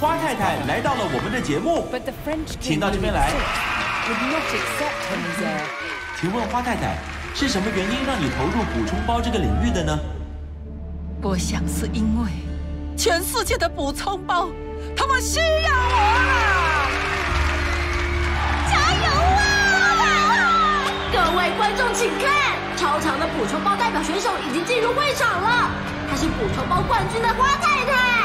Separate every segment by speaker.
Speaker 1: 花太太来到了我们的节目，请到这边来。请问花太太，是什么原因让你投入补充包这个领域的呢？
Speaker 2: 我想是因为全世界的补充包，他们需要我了。
Speaker 3: 加油啊！各位观众请看，超长的补充包代表选手已经进入会场了，他是补充包冠军的花太太。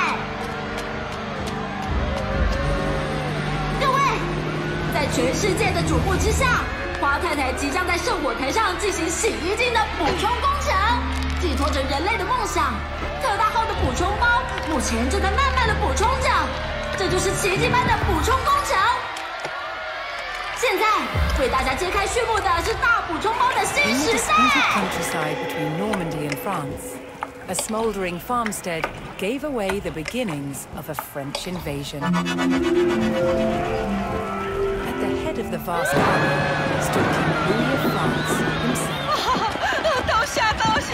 Speaker 3: 在全世界的瞩目之下，花太太即将在圣火台上进行洗衣精的补充工程。寄托着人类的梦想，特大号的补充包目前正在慢慢的补充着，这就是奇迹般的补充工程。现在为大家揭开序幕的是大补充包的新时代。
Speaker 4: A smoldering farmstead gave away the beginnings of a French invasion. At the head of the vast army stood King Louis of France himself.
Speaker 2: 多谢多谢，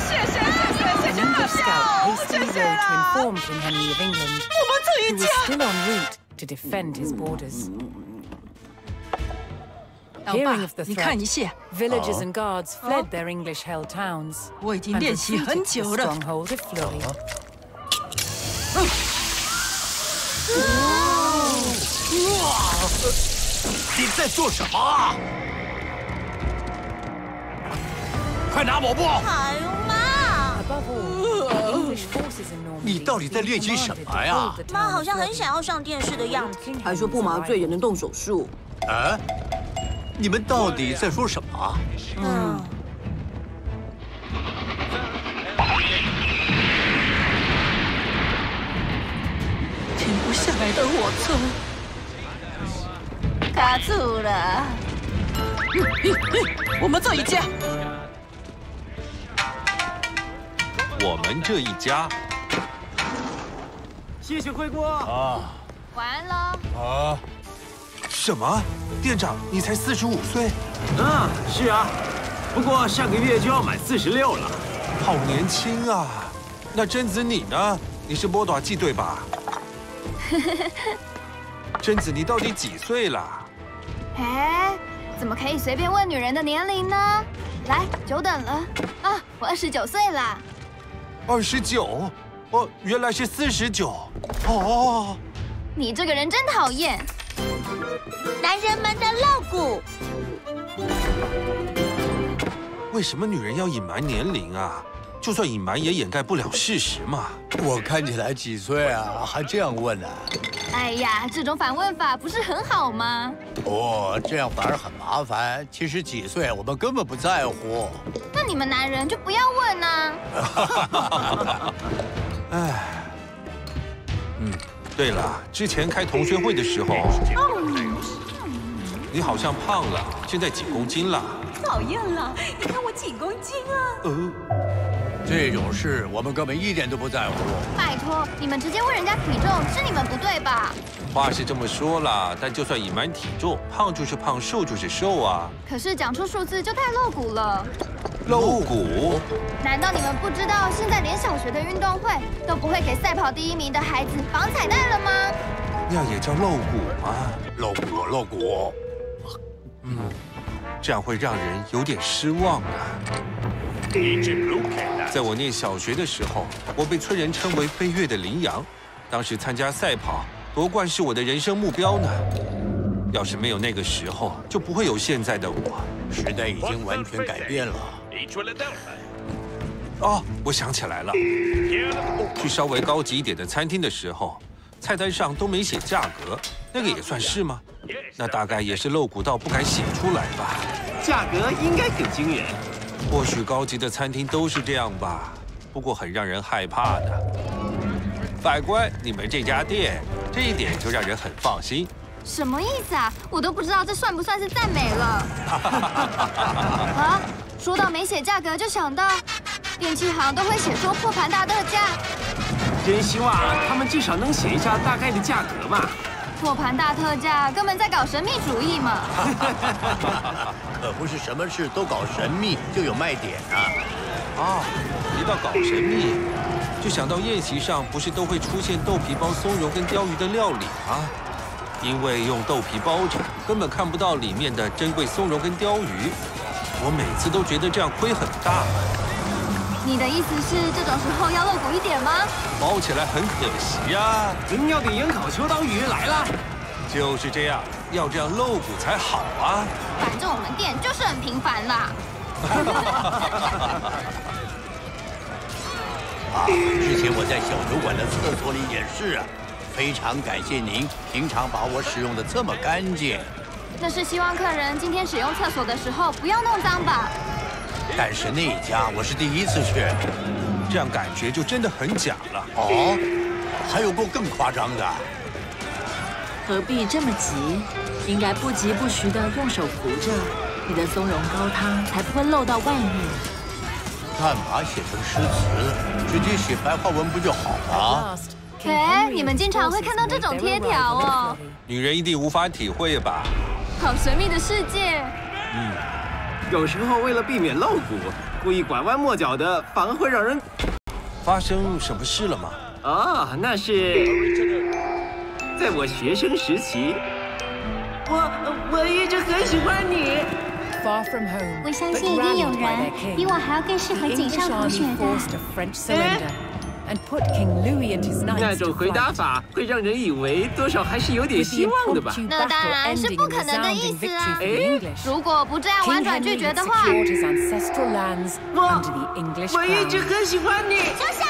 Speaker 2: 谢谢谢谢谢谢
Speaker 4: An
Speaker 2: 大
Speaker 4: English scout
Speaker 2: 家
Speaker 4: ，hastily
Speaker 2: 谢
Speaker 4: rode
Speaker 2: 谢
Speaker 4: to
Speaker 2: 啦
Speaker 4: ！inform King Henry of England,
Speaker 2: 我们这
Speaker 4: who
Speaker 2: 一
Speaker 4: was
Speaker 2: 家
Speaker 4: ，still en route to defend his borders.
Speaker 2: 老
Speaker 4: Hearing
Speaker 2: 爸
Speaker 4: of the，
Speaker 2: 你看
Speaker 4: threat,
Speaker 2: 一下
Speaker 4: ，villagers and guards fled their English-held towns
Speaker 2: 我已经
Speaker 4: and
Speaker 2: 练习
Speaker 4: retreated
Speaker 2: 很
Speaker 4: to
Speaker 2: 久
Speaker 4: the
Speaker 2: 了。
Speaker 4: stronghold of Fleury.
Speaker 5: 你在做什么啊？快拿抹布！
Speaker 3: 哎呦妈
Speaker 5: 你到底在练习什么呀？
Speaker 3: 妈好像很想要上电视的样子。
Speaker 6: 还说不麻醉也能动手术，
Speaker 5: 啊？你们到底在说什么？
Speaker 3: 嗯，
Speaker 2: 停不下来的火车，
Speaker 3: 卡住了。
Speaker 2: 我们这一家，
Speaker 7: 我们这一家
Speaker 8: 谢谢辉哥。
Speaker 3: 完了。
Speaker 5: 啊？什么？店长，你才四十五岁，
Speaker 8: 嗯，是啊，不过下个月就要满四十六了。
Speaker 5: 好年轻啊！那贞子你呢？你是波多季对吧？贞子，你到底几岁了？
Speaker 9: 哎，怎么可以随便问女人的年龄呢？来，久等了啊！我二十九岁啦。
Speaker 5: 二十九。哦，原来是四十九。哦。
Speaker 9: 你这个人真讨厌。
Speaker 3: 男人们的露骨。
Speaker 5: 为什么女人要隐瞒年龄啊？就算隐瞒也掩盖不了事实嘛。
Speaker 10: 我看起来几岁啊？还这样问啊？
Speaker 9: 哎呀，这种反问法不是很好吗？
Speaker 10: 哦，这样反而很麻烦。其实几岁我们根本不在乎。
Speaker 9: 那你们男人就不要问啊。
Speaker 5: 哎，嗯，对了，之前开同学会的时候，你好像胖了，现在几公斤了？
Speaker 3: 讨厌了，你看我几公斤啊？
Speaker 5: 呃，
Speaker 10: 这种事我们根本一点都不在乎。
Speaker 9: 拜托，你们直接问人家体重是你们不对吧？
Speaker 5: 话是这么说啦，但就算隐瞒体重，胖就是胖，瘦就是瘦啊。
Speaker 9: 可是讲出数字就太露骨了。
Speaker 5: 露骨？
Speaker 9: 难道你们不知道现在连小学的运动会都不会给赛跑第一名的孩子绑彩带了吗？
Speaker 5: 那也叫露骨吗？
Speaker 10: 露骨，露骨。
Speaker 5: 嗯，这样会让人有点失望啊。在我念小学的时候，我被村人称为飞跃的羚羊。当时参加赛跑夺冠是我的人生目标呢。要是没有那个时候，就不会有现在的我。
Speaker 10: 时代已经完全改变了。
Speaker 5: 哦，我想起来了，去稍微高级一点的餐厅的时候，菜单上都没写价格，那个也算是吗？那大概也是露骨到不敢写出来吧。
Speaker 8: 价格应该挺惊人。
Speaker 5: 或许高级的餐厅都是这样吧，不过很让人害怕的。反观，你们这家店这一点就让人很放心。
Speaker 9: 什么意思啊？我都不知道这算不算是赞美了。啊，说到没写价格，就想到电器行都会写说破盘大特价。
Speaker 8: 真希望他们至少能写一下大概的价格嘛。
Speaker 9: 破盘大特价根本在搞神秘主义嘛！
Speaker 10: 可不是什么事都搞神秘就有卖点啊！
Speaker 5: 啊，一到搞神秘，就想到宴席上不是都会出现豆皮包松茸跟鲷鱼的料理吗？因为用豆皮包着，根本看不到里面的珍贵松茸跟鲷鱼。我每次都觉得这样亏很大。
Speaker 9: 你的意思是这种时候要露骨一点吗？
Speaker 5: 包起来很可惜呀。
Speaker 8: 您要的盐烤秋刀鱼来了。
Speaker 5: 就是这样，要这样露骨才好啊。
Speaker 9: 反正我们店就是很平凡啦。
Speaker 10: 啊，之前我在小酒馆的厕所里也是啊。非常感谢您，平常把我使用的这么干净。
Speaker 9: 那是希望客人今天使用厕所的时候不要弄脏吧？
Speaker 10: 但是那一家我是第一次去，
Speaker 5: 这样感觉就真的很假了。
Speaker 10: 哦，还有过更夸张的？
Speaker 11: 何必这么急？应该不疾不徐的用手扶着，你的松茸高汤才不会漏到外面。
Speaker 10: 干嘛写成诗词？直接写白话文不就好了？
Speaker 9: 哎，你们经常会看到这种贴条哦。
Speaker 5: 女人一定无法体会吧？
Speaker 9: 好神秘的世界。
Speaker 8: 嗯，有时候为了避免露骨，故意拐弯抹角的，反而会让人……
Speaker 5: 发生什么事了吗？
Speaker 8: 啊，那是在我学生时期，我我一直很喜欢你。
Speaker 12: 我相信一定有人比我还要更适合锦上同学的。
Speaker 8: 那种回答法会让人以为多少还是有点希望的吧？
Speaker 9: 那当然是不可能的意思啊！哎，如果不这样婉转拒绝的话，我
Speaker 8: 我一直很喜欢你。
Speaker 12: 休想！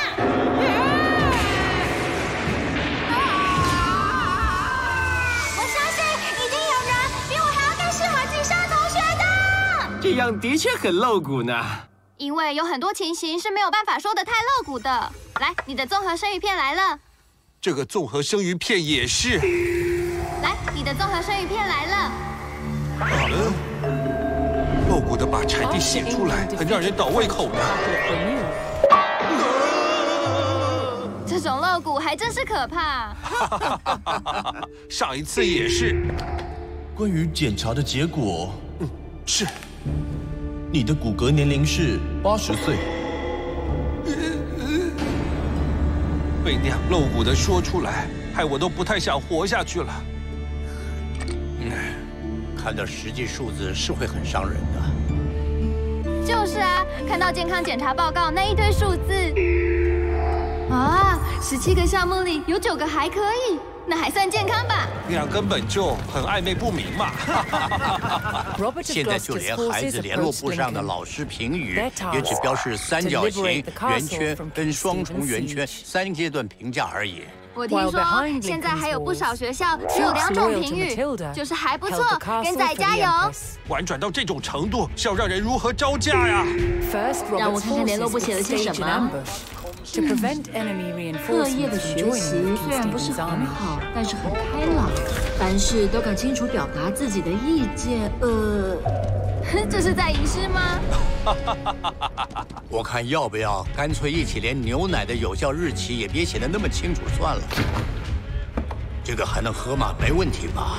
Speaker 8: 这样的确很露骨呢。
Speaker 9: 因为有很多情形是没有办法说的太露骨的。来，你的综合生鱼片来了。
Speaker 5: 这个综合生鱼片也是。
Speaker 9: 来，你的综合生鱼片来了。
Speaker 5: 露骨的把产地写出来，很让人倒胃口呢。
Speaker 9: 这种露骨还真是可怕。
Speaker 5: 上一次也是。
Speaker 1: 关于检查的结果，
Speaker 5: 嗯，是。
Speaker 1: 你的骨骼年龄是八十岁。
Speaker 5: 被那样露骨的说出来，害我都不太想活下去了。
Speaker 10: 看到实际数字是会很伤人的。
Speaker 9: 就是啊，看到健康检查报告那一堆数字，啊，十七个项目里有九个还可以，那还算健康吧？
Speaker 5: 那样根本就很暧昧不明嘛。
Speaker 10: 现在就连孩子联络簿上的老师评语也只标示三角形、圆圈跟双重圆圈三阶段评价而已。
Speaker 9: 我听说现在还有不少学校只有两种评语，就是还不错跟仔加油。
Speaker 5: 婉转到这种程度，是要让人如何招架呀？
Speaker 11: 让我看看联络簿写了些什么。课业的学习虽然不是很好，但是很开朗，凡事都敢清楚表达自己的意见。呃，
Speaker 9: 这是在吟诗吗？
Speaker 10: 我看要不要干脆一起连牛奶的有效日期也别写的那么清楚算了。这个还能喝吗？没问题吧？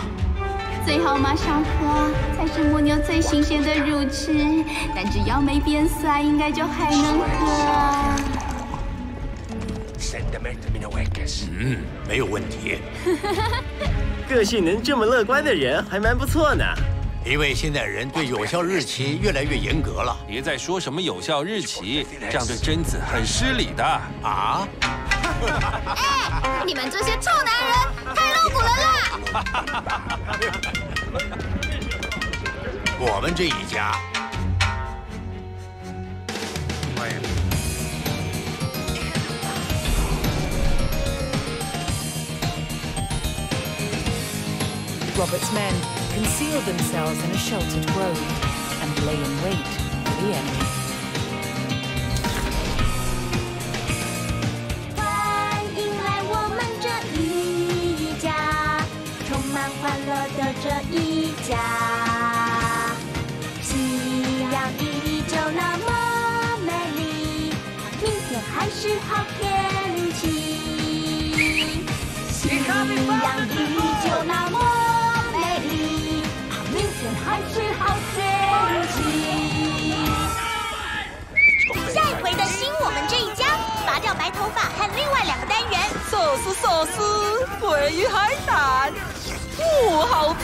Speaker 12: 最好马上喝，才是母牛最新鲜的乳汁。但只要没变酸，应该就还能喝。
Speaker 10: 嗯，没有问题。
Speaker 8: 个性能这么乐观的人还蛮不错呢。
Speaker 10: 因为现在人对有效日期越来越严格了。
Speaker 5: 别再说什么有效日期，这样对贞子很失礼的啊！
Speaker 9: 哎，你们这些臭男人太露骨了啦！
Speaker 10: 我们这一家。
Speaker 4: Robert's men concealed themselves in a sheltered grove and lay in wait for the enemy.
Speaker 12: 白头发和另外两个单元。
Speaker 13: 寿司寿司，鲑鱼海胆，不好吃。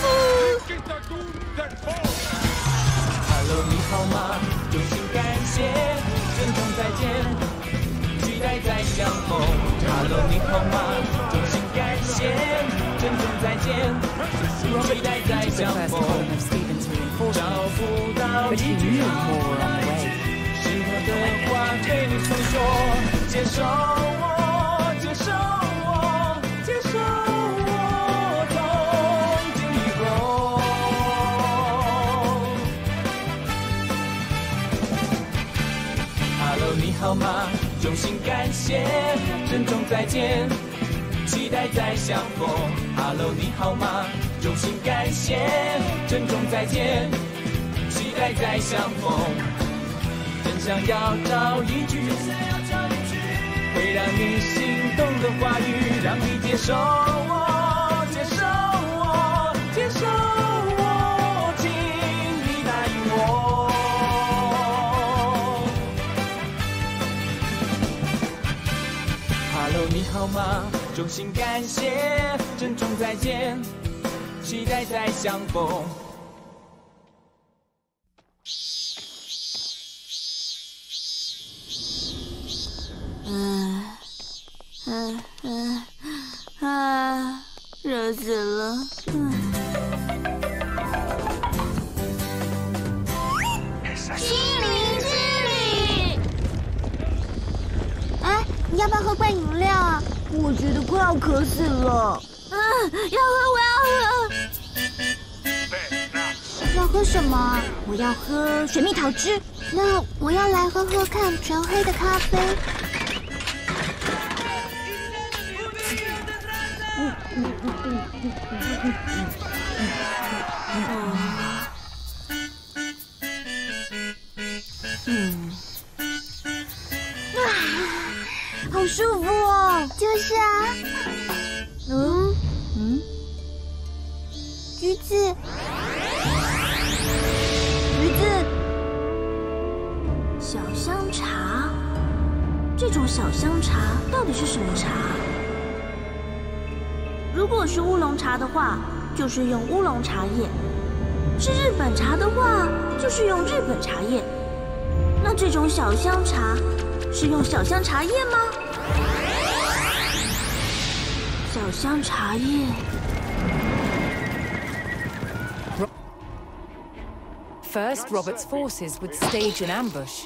Speaker 14: Hello，你好吗？衷心感谢，珍重再见，期待再相逢。Hello，你好吗？衷心感谢，珍重再见，期待再相逢。找不到一句适合的话对你诉说，接受我，接受我，接受我，从今以后。Hello，你好吗？衷心感谢，珍重再见，期待再相逢。Hello，你好吗？衷心感谢，珍重再见，期待再相逢。想要找一句会让你心动的话语，让你接受我，接受我，接受我，请你答应我。Hello，你好吗？衷心感谢，珍重再见，期待再相逢。
Speaker 15: 心灵之旅。哎，你要不要喝罐饮料啊？
Speaker 11: 我觉得快要渴死了。
Speaker 15: 啊，要喝，我要喝。要喝什么？
Speaker 11: 我要喝水蜜桃汁。
Speaker 15: 那我要来喝喝看全黑的咖啡。
Speaker 12: 小香茶到底是什么茶？如果是乌龙茶的话，就是用乌龙茶叶；是日本茶的话，就是用日本茶叶。那这种小香茶是用小香茶叶吗？小香茶叶。
Speaker 4: First, Robert's forces would stage an ambush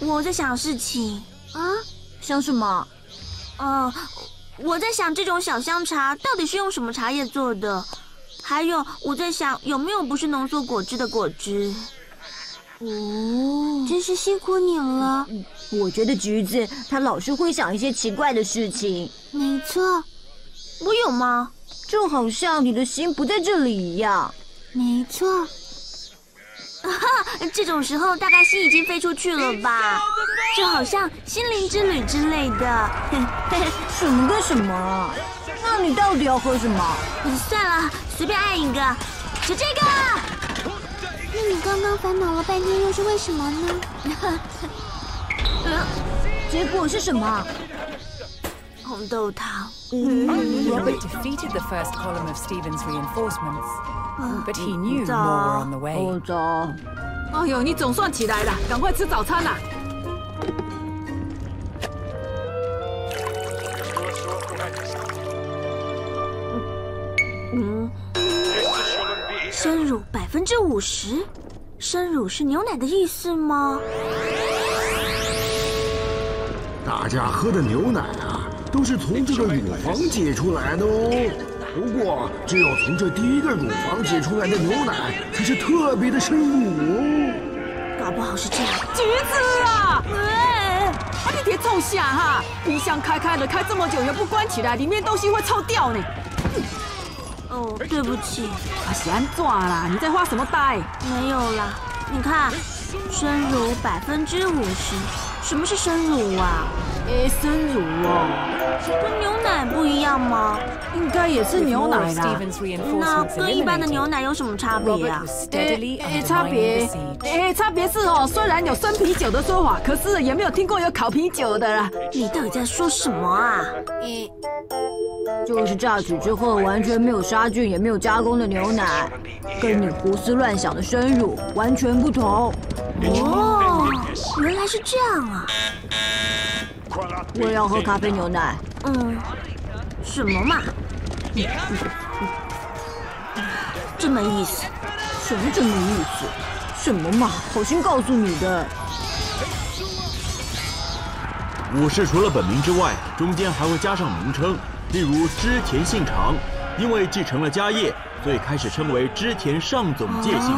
Speaker 15: 我
Speaker 12: 在想事情
Speaker 11: 啊，想什么？
Speaker 12: 呃，我在想这种小香茶到底是用什么茶叶做的？还有，我在想有没有不是浓缩果汁的果汁？
Speaker 11: 哦，
Speaker 12: 真是辛苦你了。
Speaker 11: 我觉得橘子他老是会想一些奇怪的事情。
Speaker 12: 没错。我有吗？
Speaker 11: 就好像你的心不在这里一样。
Speaker 12: 没错。哈，这种时候大概心已经飞出去了吧？就好像心灵之旅之类的。
Speaker 11: 什么跟什么？那你到底要喝什么？
Speaker 12: 算了，随便按一个，就这个。
Speaker 15: 那你刚刚烦恼了半天，又是为什么呢？
Speaker 11: 结果是什么？
Speaker 12: 红豆汤。
Speaker 4: Robert defeated the first column of Stephen's reinforcements, but he knew more were on the way.
Speaker 13: 哎呦，你总算起来了，赶快吃早餐啦！
Speaker 12: 嗯，生乳百分之五十，生乳是牛奶的意思吗？
Speaker 16: 大家喝的牛奶啊，都是从这个乳房挤出来的哦。不过，只有从这第一个乳房挤出来的牛奶，才是特别的生乳哦。
Speaker 12: 搞不好是这样。
Speaker 13: 橘子啊！
Speaker 12: 哎，
Speaker 3: 啊，你别冲下哈！冰箱开开了，开这么久也不关起来，里面东西会臭掉呢。
Speaker 12: 哦，对不起。
Speaker 3: 啊，是安怎啦？你在发什么呆？
Speaker 12: 没有啦，你看，生乳百分之五十。什么是生乳啊？
Speaker 3: 诶，生乳哦，
Speaker 12: 跟牛奶不一样吗？
Speaker 3: 应该也是牛奶啦。
Speaker 12: 那跟一般的牛奶有什么差别啊？
Speaker 3: 诶，差别，诶，差别是哦，虽然有生啤酒的说法，可是也没有听过有烤啤酒的啦。
Speaker 12: 你到底在说什么啊？
Speaker 3: 嗯，就是榨取之后完全没有杀菌也没有加工的牛奶，跟你胡思乱想的生乳完全不同。
Speaker 12: 哦，原来是这样啊。
Speaker 3: 我要喝咖啡牛奶。
Speaker 12: 嗯，什么嘛？真没意思。
Speaker 3: 什么真没意思？什么嘛？好心告诉你的。
Speaker 1: 武士除了本名之外，中间还会加上名称，例如织田信长，因为继承了家业，所以开始称为织田上总介信。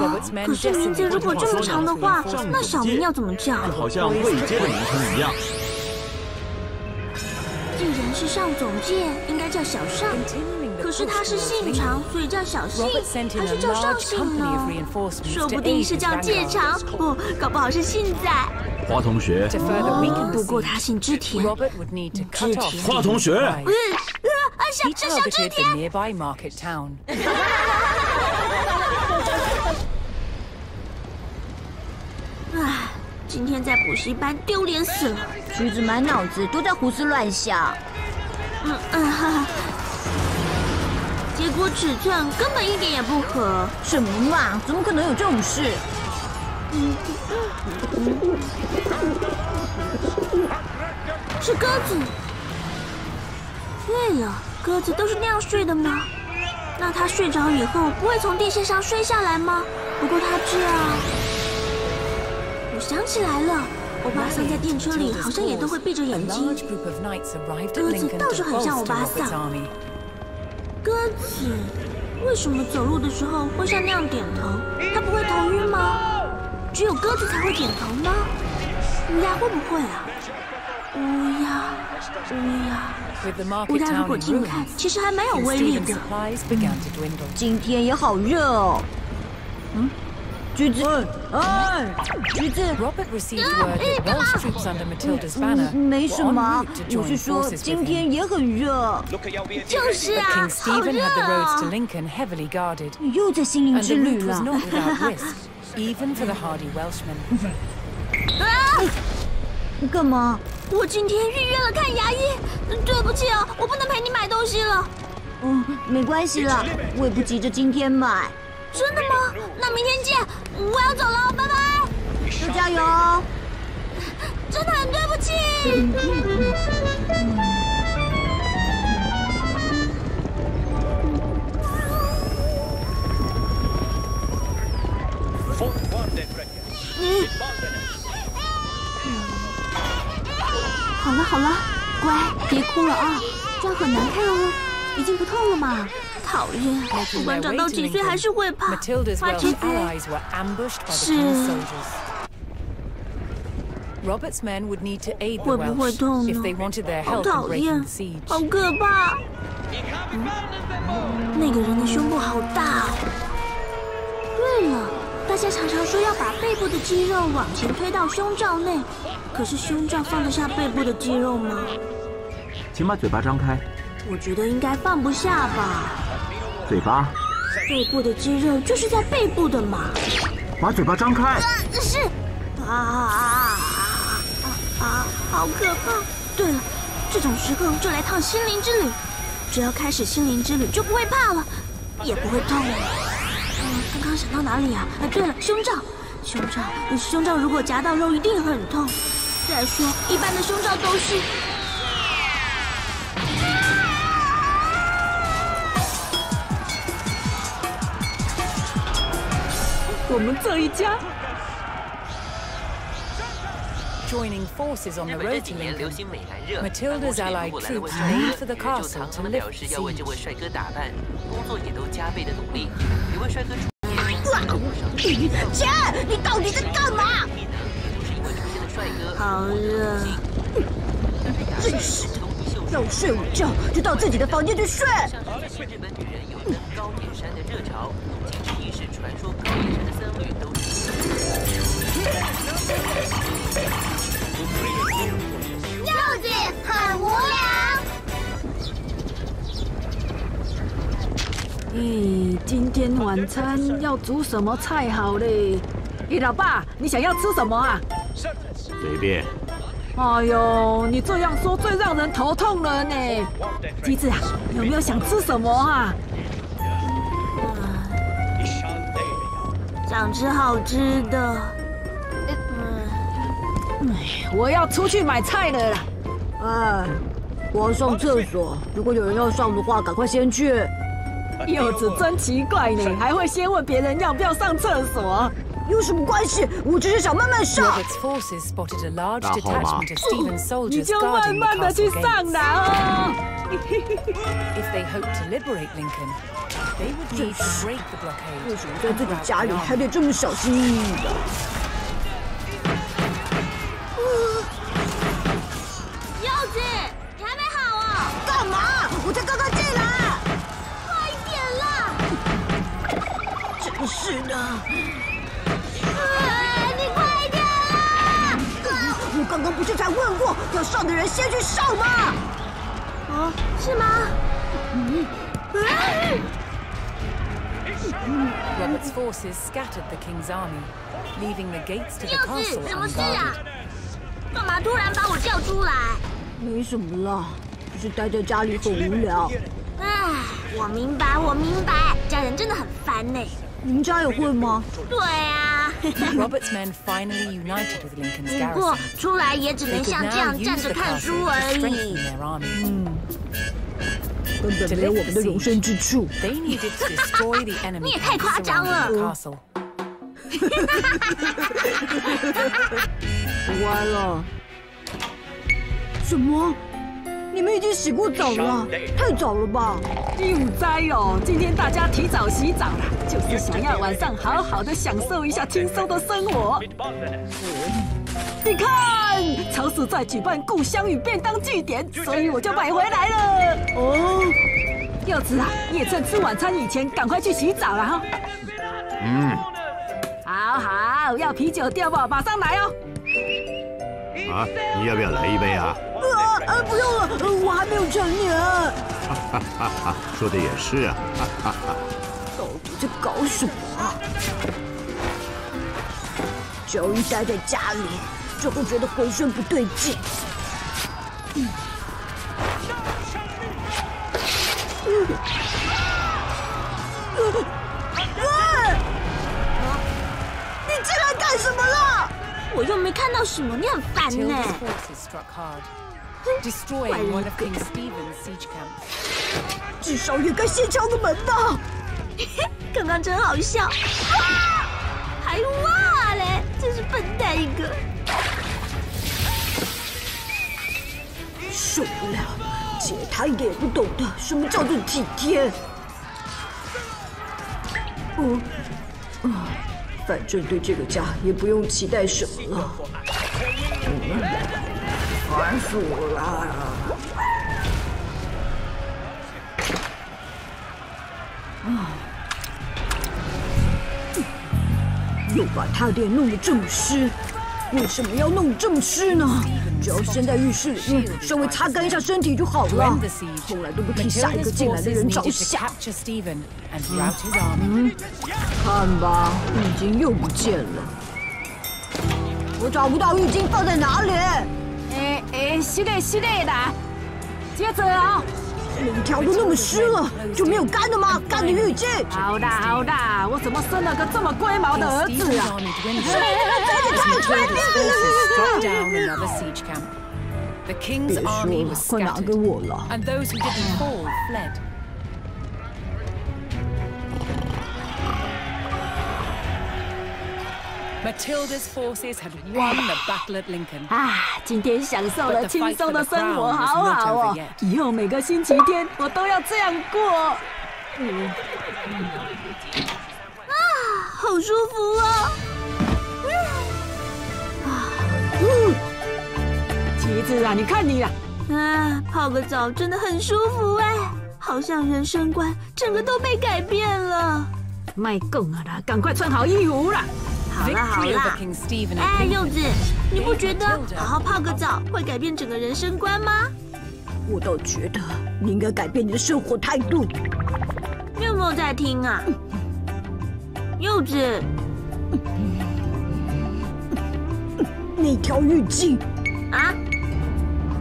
Speaker 12: 可是名字如果这么长的话，那小名要怎么叫？
Speaker 1: 就好像未接的名称一样。
Speaker 12: 是上总介，应该叫小上。可是他是姓常，所以叫小信，还是叫上信呢？说不定是叫介长，不，搞不好是姓在。
Speaker 1: 花同学，
Speaker 12: 不过他姓织田。织田。
Speaker 1: 花同学。嗯，
Speaker 12: 啊，小小织田。唉，今天在补习班丢脸死了，
Speaker 3: 橘子满脑子都在胡思乱想。
Speaker 12: 嗯嗯哈。结果尺寸根本一点也不合，
Speaker 3: 什么嘛？怎么可能有这种事？
Speaker 12: 是鸽子。对了，鸽子都是那样睡的吗？那它睡着以后不会从电线上摔下来吗？不过它这样……我想起来了，欧巴桑在电车里好像也都会闭着眼睛。鸽子倒是很像欧巴桑。鸽子为什么走路的时候会像那样点头？它不会头晕吗？只有鸽子才会点头吗？乌鸦会不会啊？乌鸦，乌鸦，乌鸦如果近看，其实还蛮有威力的。
Speaker 3: 今天也好热哦。嗯。橘子，哎，橘子，没什么，我是说今天也很热。
Speaker 12: 就是啊，好热
Speaker 3: 你又在心灵之旅了。啊！干嘛？
Speaker 12: 我今天预约了看牙医。对不起啊，我不能陪你买东西了。
Speaker 3: 嗯，没关系了，我也不急着今天买。
Speaker 12: 真的吗？那明天见，我要走了，拜拜。
Speaker 3: 要加油哦！
Speaker 12: 真的很对不起。好了好了，乖，别哭了啊，这样很难看哦。已经不痛了嘛？讨厌，不管长到几岁还是会怕。花橘子是。会不会痛呢？好讨厌，好可怕。那个人的胸部好大哦。对了，大家常常说要把背部的肌肉往前推到胸罩内，可是胸罩放得下背部的肌肉吗？
Speaker 17: 请把嘴巴张开。
Speaker 12: 我觉得应该放不下吧。
Speaker 17: 嘴巴，
Speaker 12: 背部的肌肉就是在背部的嘛。
Speaker 17: 把嘴巴张开。
Speaker 12: 是。啊啊啊啊！好可怕。对了，这种时候就来趟心灵之旅。只要开始心灵之旅，就不会怕了，也不会痛了。嗯，刚刚想到哪里啊？啊，对了，胸罩，胸罩，胸罩如果夹到肉，一定很痛。再说，一般的胸罩都是。
Speaker 3: 我们这一家。
Speaker 18: Joining forces on the road to Lincoln, Matilda's allied troops made for the castle to lift the siege.
Speaker 3: 姐，你到底在干嘛？
Speaker 12: 好热。
Speaker 2: 真是的，要睡午觉就到自己的房间去睡。
Speaker 18: 日本女人有登高野山的热潮，即使意识传说高野山的。
Speaker 12: 柚子很无聊。
Speaker 2: 咦，今天晚餐要煮什么菜好嘞？咦，老爸，你想要吃什么啊？
Speaker 10: 随便。
Speaker 2: 哎呦，你这样说最让人头痛了呢。机子啊，有没有想吃什么啊？
Speaker 12: 想吃好吃的。
Speaker 2: 嗯，我要出去买菜了啦。
Speaker 3: 哎，我要上厕所，如果有人要上的话，赶快先去。
Speaker 2: 柚子真奇怪呢，还会先问别人要不要上厕所。
Speaker 3: 有什么关系？我只是想慢慢上。
Speaker 10: 大号吗？
Speaker 2: 你就慢慢的去上啦。
Speaker 3: 真是，为什么在自己家里还得这么小心翼翼的？我刚刚不是才问过，要上的人先去上吗？
Speaker 12: 啊，是吗？嗯。
Speaker 4: Robert's forces scattered the king's army, leaving the gates to the castle
Speaker 12: 什么事啊
Speaker 4: unguarded.？
Speaker 12: 干嘛突然把我叫出来？
Speaker 3: 没什么啦，就是待在家里很无聊。
Speaker 12: 唉，我明白，我明白，家人真的很烦呢。
Speaker 3: 你们家有棍吗？
Speaker 12: 对啊。不过出来也只能像这样站着看书而已。
Speaker 4: 嗯，
Speaker 3: 根本没有我们的容身之处。
Speaker 12: 你也太夸张了。
Speaker 3: 完了。什么？你们已经洗过澡了？太早了吧？
Speaker 2: 有灾哦！今天大家提早洗澡了，就是想要晚上好好的享受一下轻松的生活。你看，超市在举办故乡与便当祭典，所以我就买回来了。哦，柚子啊，你也趁吃晚餐以前赶快去洗澡了哈。
Speaker 10: 嗯，
Speaker 2: 好好，要啤酒掉不？马上来哦。
Speaker 10: 啊，你要不要来一杯啊？
Speaker 3: 啊啊！不用了，我还没有成年。
Speaker 10: 哈哈哈哈，说的也是啊，哈哈哈。
Speaker 3: 到底在搞什么啊？只要一待在家里，就会觉得浑身不对劲。
Speaker 12: 我又没看到什么，你很烦呢。
Speaker 3: 至少也该先敲个门呐！
Speaker 12: 刚刚真好笑，还哇嘞，真是笨蛋一个！
Speaker 3: 受不了，姐她也不懂得什么叫做体贴。不、反正对这个家也不用期待什么了。烦死我了！啊，又把他店弄得这么湿，为什么要弄这么湿呢？只要先在浴室里面稍微擦干一下身体就好了，从来都不替下一个进来的人着想。嗯，看吧，浴巾又不见了，我找不到浴巾放在哪里。
Speaker 2: 哎哎，是的，是的啦。接着啊，
Speaker 3: 每一条都那么湿了，就没有干的吗？干的浴巾。
Speaker 2: 好的，好的，我怎么生了个这么龟毛的儿子啊？
Speaker 3: 是你们真的太传
Speaker 4: 面了。
Speaker 3: 别说了，快拿给我了。
Speaker 4: Matilda's forces had won the battle at Lincoln.
Speaker 2: 啊，今天享受了轻松的生活，好好哦！以后每个星期天我都要这样过。嗯，
Speaker 12: 啊，好舒服啊！
Speaker 2: 嗯，姐橘子啊，你看你啊，
Speaker 12: 啊，泡个澡真的很舒服哎，好像人生观整个都被改变了。
Speaker 2: 卖够了啦，赶快穿好衣服啦。
Speaker 12: 好了好了，哎，柚子，你不觉得好好泡个澡会改变整个人生观吗？
Speaker 3: 我倒觉得你应该改变你的生活态度。
Speaker 12: 你有没有在听啊？柚子，
Speaker 3: 那条浴巾
Speaker 12: 啊，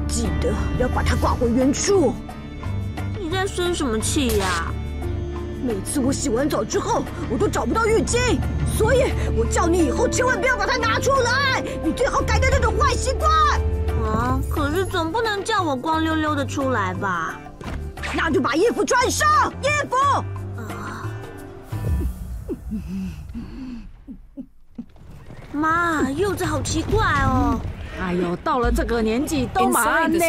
Speaker 3: 记得要把它挂回原处。
Speaker 12: 你在生什么气呀？
Speaker 3: 每次我洗完澡之后，我都找不到浴巾，所以我叫你以后千万不要把它拿出来。你最好改掉这种坏习惯。
Speaker 12: 啊，可是总不能叫我光溜溜的出来吧？
Speaker 3: 那就把衣服穿上，衣服。啊！
Speaker 12: 妈，柚子好奇怪哦。
Speaker 2: 哎呦，到了这个年纪都麻呢。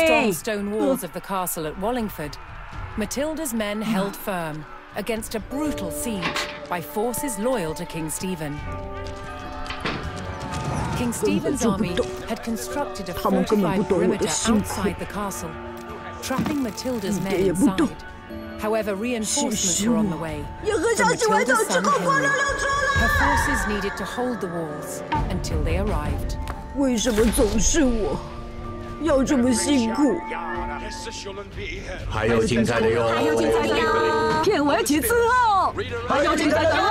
Speaker 4: Matilda's men held firm against a brutal siege by forces loyal to King Stephen. King Stephen's army had constructed a fortified perimeter outside the castle, trapping Matilda's men inside. However, reinforcements were on the way. Matilda's son Her forces needed to hold the walls until they arrived.
Speaker 3: 为什么总是我？要这么辛苦。
Speaker 10: 还有精彩的哟！
Speaker 2: 还有精彩的哟！片尾曲之后，还有精彩的哟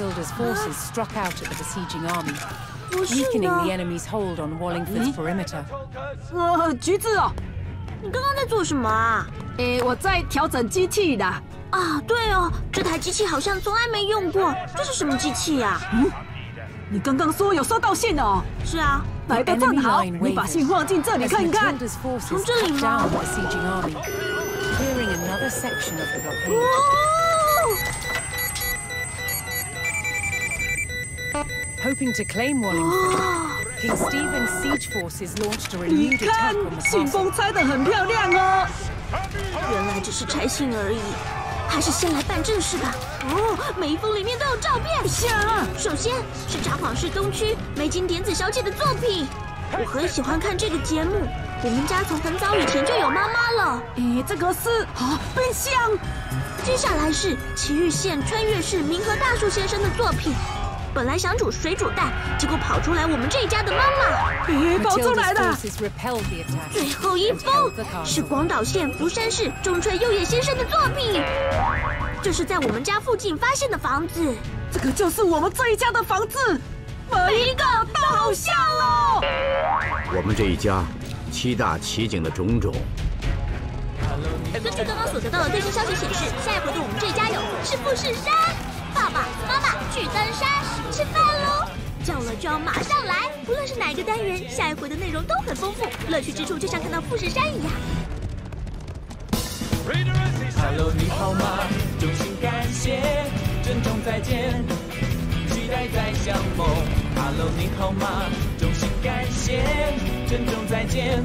Speaker 4: ！Matilda's forces struck out at the besieging army, weakening the enemy's hold on Wallingford's perimeter.
Speaker 2: 呃，橘子哦，
Speaker 12: 你刚刚在做什么啊？
Speaker 2: 诶，我在调整机器的。
Speaker 12: 啊，对哦，这台机器好像从来没用过，这是什么机器呀？嗯，
Speaker 2: 你刚刚说有收到信哦。
Speaker 12: 是啊，
Speaker 2: 来的正好，你把信放进这里看看。
Speaker 12: 从这里吗
Speaker 4: ？Hoping to claim Wallingford, King Stephen's siege forces launched a renewed attack on the castle.
Speaker 2: 信封拆得很漂亮哦。
Speaker 12: 原来只是拆信而已，还是先来办正事吧。哦，每一封里面都有照片。
Speaker 2: 是啊，
Speaker 12: 首先是札幌市东区美金点子小姐的作品，我很喜欢看这个节目。我们家从很早以前就有妈妈了。
Speaker 2: 诶，这个是啊，冰箱。
Speaker 12: 接下来是埼玉县穿越市明和大树先生的作品。本来想煮水煮蛋，结果跑出来我们这一家的妈妈，
Speaker 2: 跑出来的。
Speaker 12: 最后一封是广岛县福山市中村佑也先生的作品，这是在我们家附近发现的房子，
Speaker 2: 这个就是我们这一家的房子，
Speaker 12: 每一个都好像哦。
Speaker 10: 我们这一家七大奇景的种种。
Speaker 12: 根据刚刚所得到的最新消息显示，下一回的我们这一家有是富士山，爸爸妈妈去登山。吃饭喽！叫了就要马上来。不论是哪个单元，下一回的内容都很丰富，乐趣之处就像看到富士山一样。
Speaker 14: Hello，你好吗？衷心感谢，郑重再见，期待再相逢。Hello，你好吗？衷心感谢，郑重再见，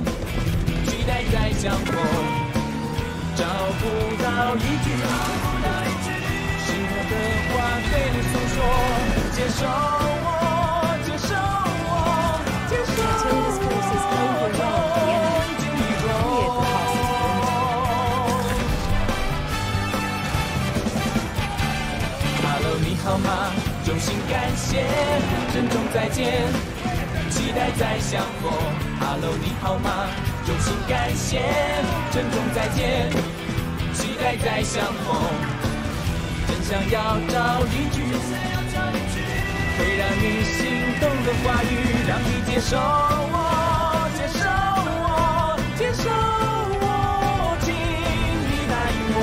Speaker 14: 期待再相逢。找不到一句适合的话对你说。接受我，接受我，接受我。Hello，你好吗？衷心感谢，珍重再见，期待再相逢。Hello，你好吗？衷心感谢，珍重再见。期待再相逢。真想要找一句会让你心动的话语，让你接受我，接受我，接受我，请你答应我。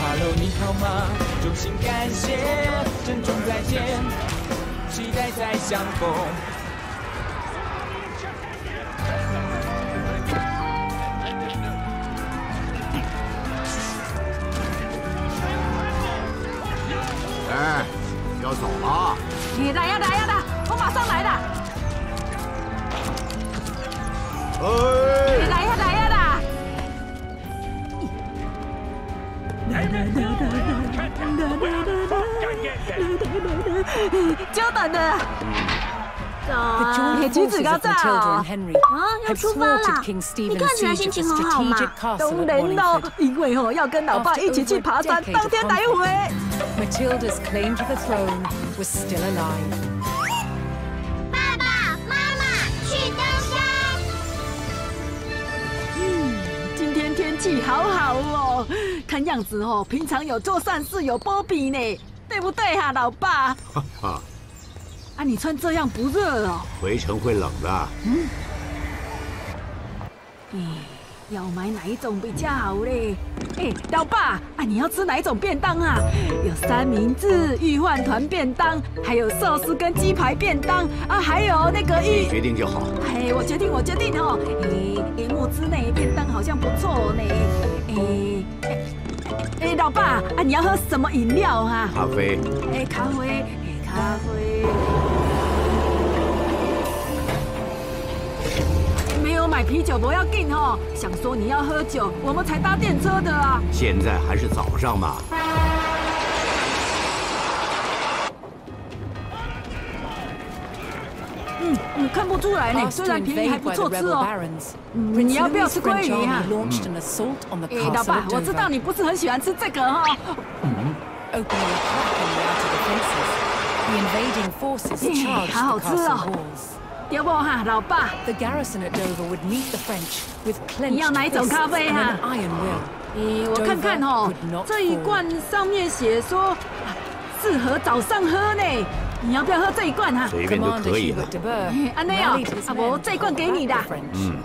Speaker 14: Hello，你好吗？衷心感谢，珍重再见，期待再相逢。
Speaker 16: 要走了？
Speaker 2: 你来呀来呀的，我马上来的。
Speaker 16: 哎，
Speaker 2: 你来呀来呀的。久等了。
Speaker 9: 走啊！
Speaker 2: 橘子高照啊！
Speaker 9: 要出发啦！你看起来心情很好嘛。
Speaker 2: 当然喽，因为哦要跟老爸一起去爬山，当天来回。
Speaker 4: Matilda's claim to the throne was still alive.
Speaker 15: 爸爸妈妈去登山。
Speaker 2: 嗯，今天天气好好哦，看样子哦，平常有做善事有波比呢，对不对哈，老爸？
Speaker 16: 哈哈。
Speaker 2: 啊，你穿这样不热哦？
Speaker 16: 回城会冷的。
Speaker 2: 嗯。咦，要买哪一种比较好嘞？哎，老爸，啊，你要吃哪一种便当啊？有三明治、玉饭团便当，还有寿司跟鸡排便当啊，还有那个
Speaker 16: 玉……你。决定就好。
Speaker 2: 哎，我决定，我决定哦。哎，哎，木之内便当好像不错呢。哎，哎，老爸，啊，你要喝什么饮料啊？
Speaker 16: 咖啡。
Speaker 2: 哎，咖啡，哎，咖啡。买啤酒，不要紧哦。想说你要喝酒，我们才搭电车的啊。
Speaker 16: 现在还是早上嘛。
Speaker 2: 嗯，你看不出来呢，虽然便宜还不错吃哦。嗯，你要不要吃鲑鱼哈？哎，老爸，我知道你不是很喜欢吃这个哈。嗯。好好吃哦。有不哈，老爸？你要哪一种咖啡哈？咦，我看看哦，这一罐上面写说适合早上喝呢。你要不要喝这一罐哈？
Speaker 16: 随便都可以了。
Speaker 2: 安内哦，阿伯这一罐给你的。嗯。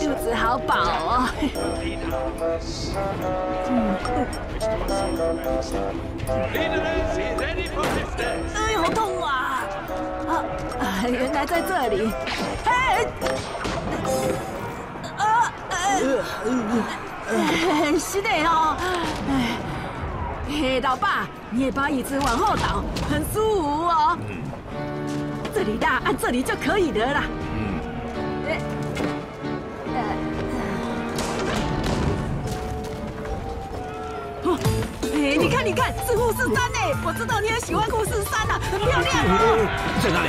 Speaker 2: 肚子好饱哦。哎，好痛啊！啊，原来在这里。哎，啊，哎，是的哦。嘿，老爸，你也把椅子往后倒，很舒服哦。这里的，按这里就可以了啦。哎，你看，你看，是富士山呢。我知道你很喜欢富士山呐，很漂亮哦。
Speaker 16: 在哪里？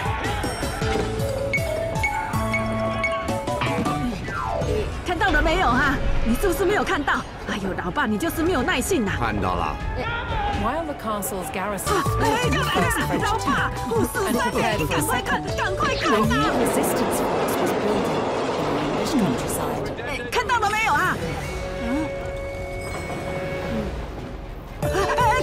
Speaker 2: 看到了没有哈？你是不是没有看到？哎呦，老爸，你就是没有耐性呐。
Speaker 16: 看到了。
Speaker 4: While the castle's garrison
Speaker 2: 哎，呀来了，老爸，富士山耶！你赶快看，赶快看啊！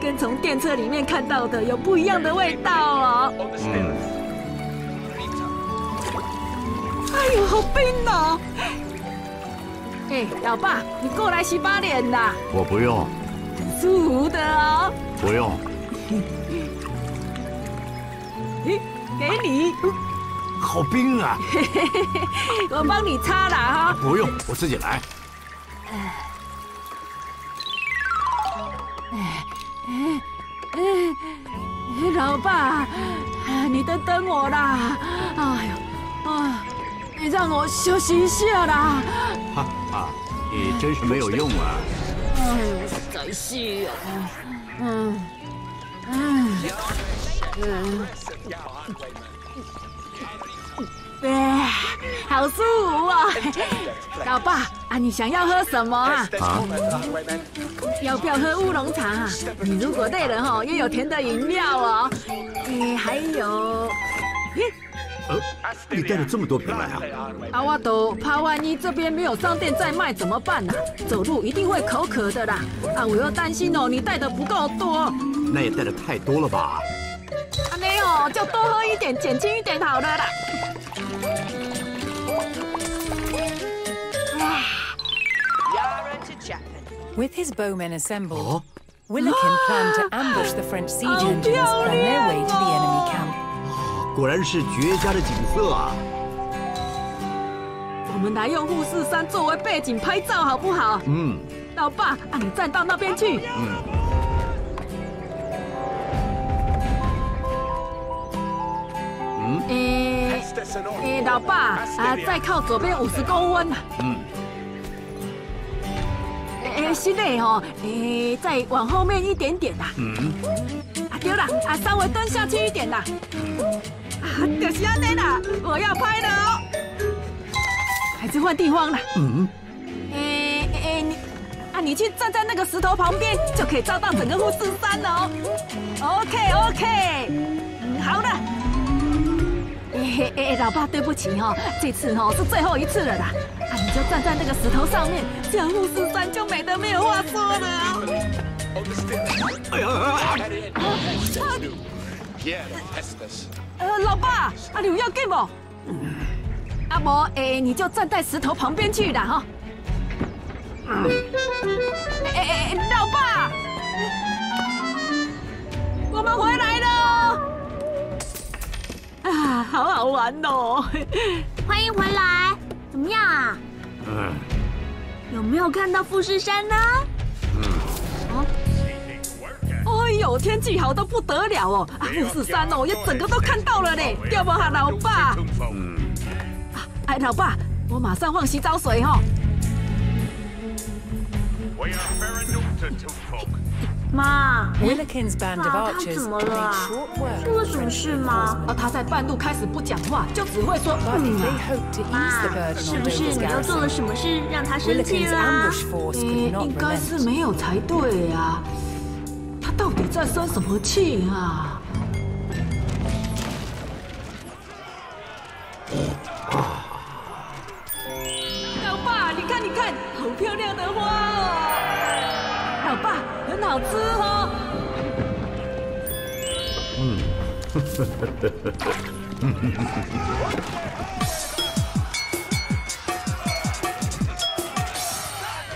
Speaker 2: 跟从电车里面看到的有不一样的味道哦。哎呦，好冰哦！哎，老爸，你过来洗把脸啦。
Speaker 16: 我不用。
Speaker 2: 很舒服的哦。
Speaker 16: 不用。
Speaker 2: 给你。
Speaker 16: 好冰啊！
Speaker 2: 我帮你擦了哈。
Speaker 16: 不用，我自己来。
Speaker 2: 老爸，你等等我啦！哎呦，啊，你让我休息一下啦！
Speaker 10: 哈哈，你真是没有用啊！
Speaker 2: 哎呦，再是啊，嗯，嗯，嗯。对，好舒服啊！老爸啊，你想要喝什么啊？啊？要不要喝乌龙茶？啊你如果累了哈，也有甜的饮料哦。你还有，
Speaker 10: 呃，你带了这么多瓶来啊？
Speaker 2: 阿瓦都怕万一这边没有商店在卖怎么办呢？走路一定会口渴的啦。啊，我又担心哦，你带的不够多。
Speaker 10: 那也带的太多了吧？
Speaker 2: 啊，没有，就多喝一点，减轻一点好了啦。
Speaker 4: With his bowmen assembled, Willikin planned to ambush the French siege engines on their way to the enemy camp.
Speaker 10: 果然是绝佳的景色啊！
Speaker 2: 我们来用富士山作为背景拍照好不好？嗯。老爸，啊，你站到那边去。嗯。嗯。诶诶，老爸，啊，再靠左边五十公分。嗯。哎，是嘞吼，哎，再往后面一点点啦。嗯。啊，对了，啊，稍微蹲下去一点啦。啊，就是安尼啦，我要拍了哦。还是换地方了。嗯。哎哎，你，啊，你去站在那个石头旁边，就可以照到整个富士山了哦。OK OK，嗯，好了。哎哎，老爸，对不起哈，这次哈是最后一次了啦。啊，你就站在那个石头上面，这样富士山就美得没有话说了。哎呀！呃，老爸，啊，你要给不？阿伯，哎，你就站在石头旁边去了哈。哎哎哎，老爸，我们回来了。啊，好好玩哦！
Speaker 15: 欢迎回来。怎么样啊？嗯，有没有看到富士山呢？嗯，
Speaker 2: 哦，哎呦，天气好到不得了哦！啊，富士山哦，也整个都看到了嘞，要不哈，老爸？嗯，哎，老爸，我马上放洗澡水哈。
Speaker 15: 妈，妈，他怎么了？出了什么事吗？
Speaker 2: 啊，他在半路开始不讲话，就只会说嗯啊。
Speaker 15: 妈，是不是你又做了什么事让他生气了？
Speaker 2: 应该是没有才对呀。他到底在生什么气啊？老爸，你看，你看，好漂亮的花。好吃哦！嗯，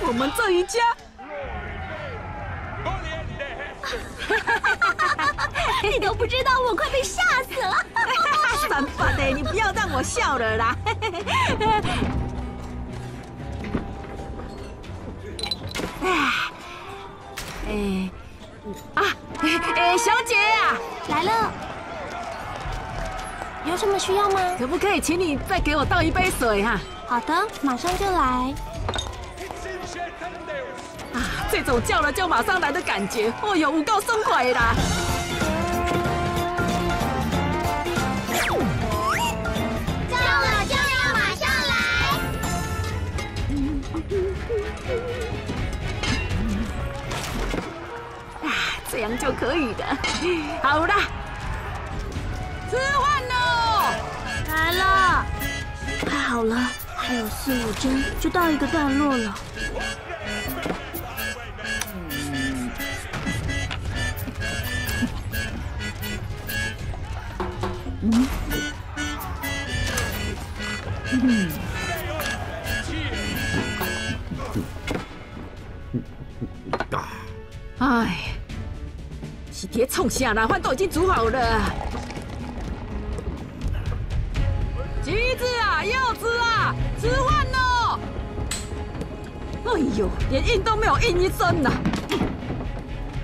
Speaker 2: 我们这一家，
Speaker 15: 你都不知道我快被吓死了！
Speaker 2: 三八的，你不要让我笑了啦！哎，啊，哎，小姐啊，
Speaker 15: 来了，有什么需要吗？
Speaker 2: 可不可以请你再给我倒一杯水哈？
Speaker 15: 好的，马上就来。
Speaker 2: 啊，这种叫了就马上来的感觉，哦哟，够松快啦。这样就可以的。好了，吃饭喽！
Speaker 15: 来了，太好了，还有四五针就到一个段落了。嗯。嗯。哎。别冲下啦，饭都已经煮好了。橘子啊，柚子啊，吃饭喽！哎呦，连应都没有应一声呐！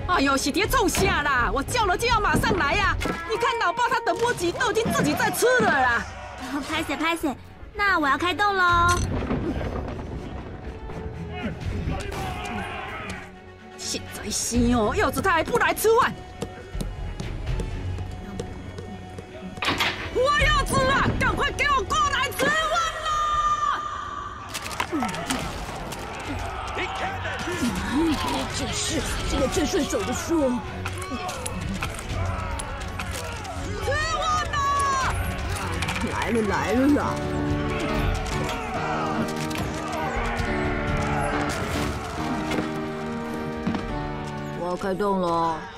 Speaker 15: 哎
Speaker 2: 哎呦，喜蝶冲下啦！我叫了就要马上来呀！你看老爸他等不及，都已经自己在吃了啦。
Speaker 12: 拍死拍死，那我要开动喽！
Speaker 2: 现在行哦，柚子他还不来吃饭。
Speaker 3: 是，现在正顺手的说。
Speaker 2: 吃饭啦！
Speaker 3: 来了来了啦！我要开动了。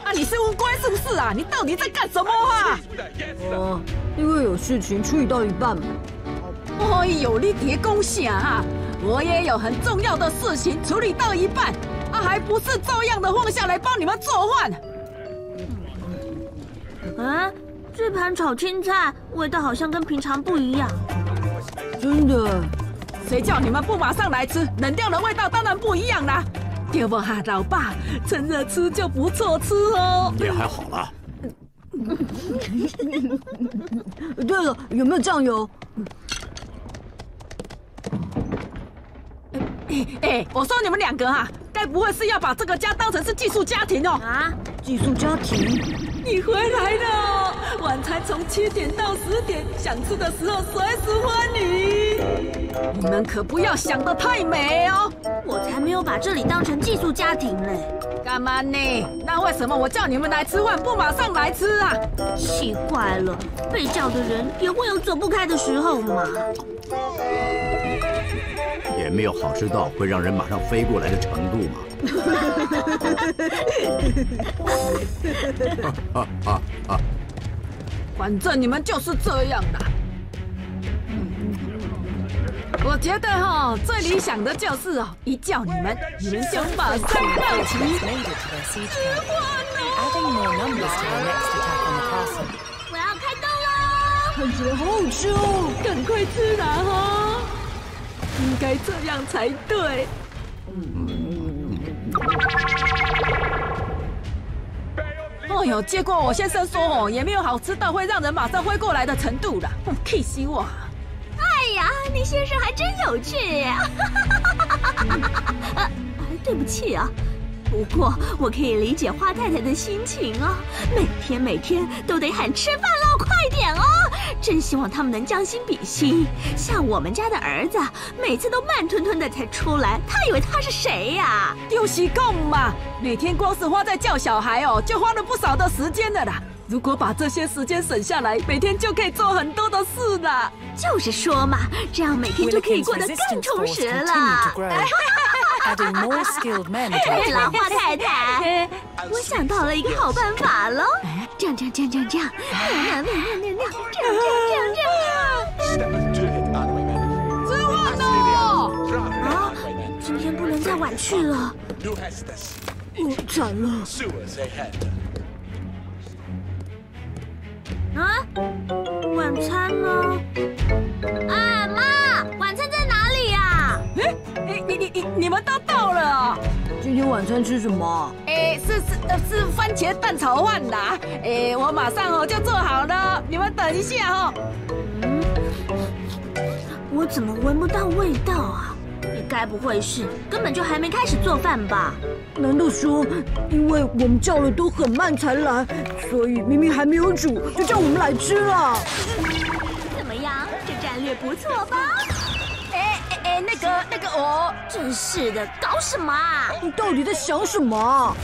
Speaker 2: 啊，你是乌龟是不是啊？你到底在干什么啊？
Speaker 3: 哦因为有事情处理到一半嘛。
Speaker 2: 哎呦，你别恭喜啊！我也有很重要的事情处理到一半，啊，还不是照样的放下来帮你们做饭。
Speaker 12: 啊，这盘炒青菜味道好像跟平常不一样。
Speaker 3: 真的？
Speaker 2: 谁叫你们不马上来吃？冷掉的味道当然不一样啦。对不哈，老爸，趁热吃就不错吃哦。
Speaker 10: 也还好啦。
Speaker 3: 对了，有没有酱油？
Speaker 2: 哎，我说你们两个哈，该不会是要把这个家当成是寄宿家庭哦？
Speaker 12: 啊，
Speaker 3: 寄宿家庭？
Speaker 2: 你回来了，晚餐从七点到十点，想吃的时候随时欢迎。你们可不要想得太美哦！
Speaker 12: 我才没有把这里当成寄宿家庭嘞。
Speaker 2: 干嘛呢？那为什么我叫你们来吃饭不马上来吃啊？
Speaker 12: 奇怪了，被叫的人也会有走不开的时候嘛。
Speaker 10: 也没有好吃到会让人马上飞过来的程度啊。
Speaker 2: 反正你们就是这样的。我觉得哈，最理想的就是哦，一叫你们，你们就马上到齐。吃饭
Speaker 12: 我要开动喽！
Speaker 3: 看起来好好吃哦，
Speaker 2: 赶快吃啦哈！应该这样才对。哎呦，结果我先生说哦，也没有好吃到会让人马上飞过来的程度了，气死我！
Speaker 12: 哎呀，你先生还真有趣呀！啊，对不起啊。不过我可以理解花太太的心情啊，每天每天都得喊吃饭喽，快点哦！真希望他们能将心比心。像我们家的儿子，每次都慢吞吞的才出来，他以为他是谁呀？
Speaker 2: 丢西贡嘛，每天光是花在叫小孩哦，就花了不少的时间的啦。如果把这些时间省下来，每天就可以做很多的事了。
Speaker 12: 就是说嘛，这样每天就可以过得更充实了。对了，花太太，我想到了一个好办法喽！这样这样这样这样这样，这样这样这样这样。
Speaker 2: 吃饭喽！
Speaker 12: 啊，今天不能再晚去了。
Speaker 3: 我惨了。
Speaker 12: 啊，晚餐呢？啊，妈，
Speaker 2: 你你你你你们都到了。
Speaker 3: 今天晚餐吃什么？
Speaker 2: 哎，是是是番茄蛋炒饭啦。哎，我马上哦就做好了，你们等一下哦。
Speaker 12: 嗯，我怎么闻不到味道啊？你该不会是根本就还没开始做饭吧？
Speaker 3: 难道说，因为我们叫了都很慢才来，所以明明还没有煮，就叫我们来吃了？
Speaker 12: 怎么样，这战略不错吧？
Speaker 2: 哎哎哎，那个那个，我
Speaker 12: 真是的，搞什么啊？
Speaker 3: 你到底在想什么？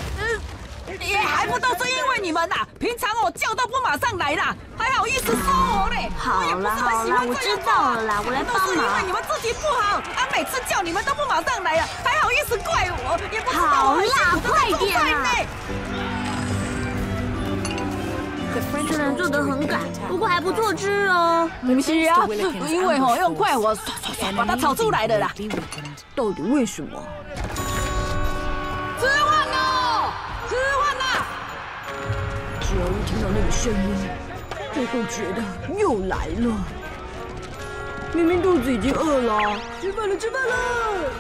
Speaker 2: 也还不都是因为你们呐！平常我叫都不马上来啦，还好意思说我嘞？
Speaker 12: 好了好了，我知道了啦，我来帮忙。
Speaker 2: 都是因为你们自己不好，啊，每次叫你们都不马上来啊，还好意思怪我？也不知道
Speaker 12: 好啦，快点啊！虽然做得很赶，不过还不错吃哦。
Speaker 2: 不是啊，因为吼用快火唰唰唰把它炒出来的啦。
Speaker 3: 到底为什么？
Speaker 2: 吃饭喽！吃饭啦！
Speaker 3: 只要一听到那个声音，就会觉得又来了。明明肚子已经饿了。吃饭了，吃饭了！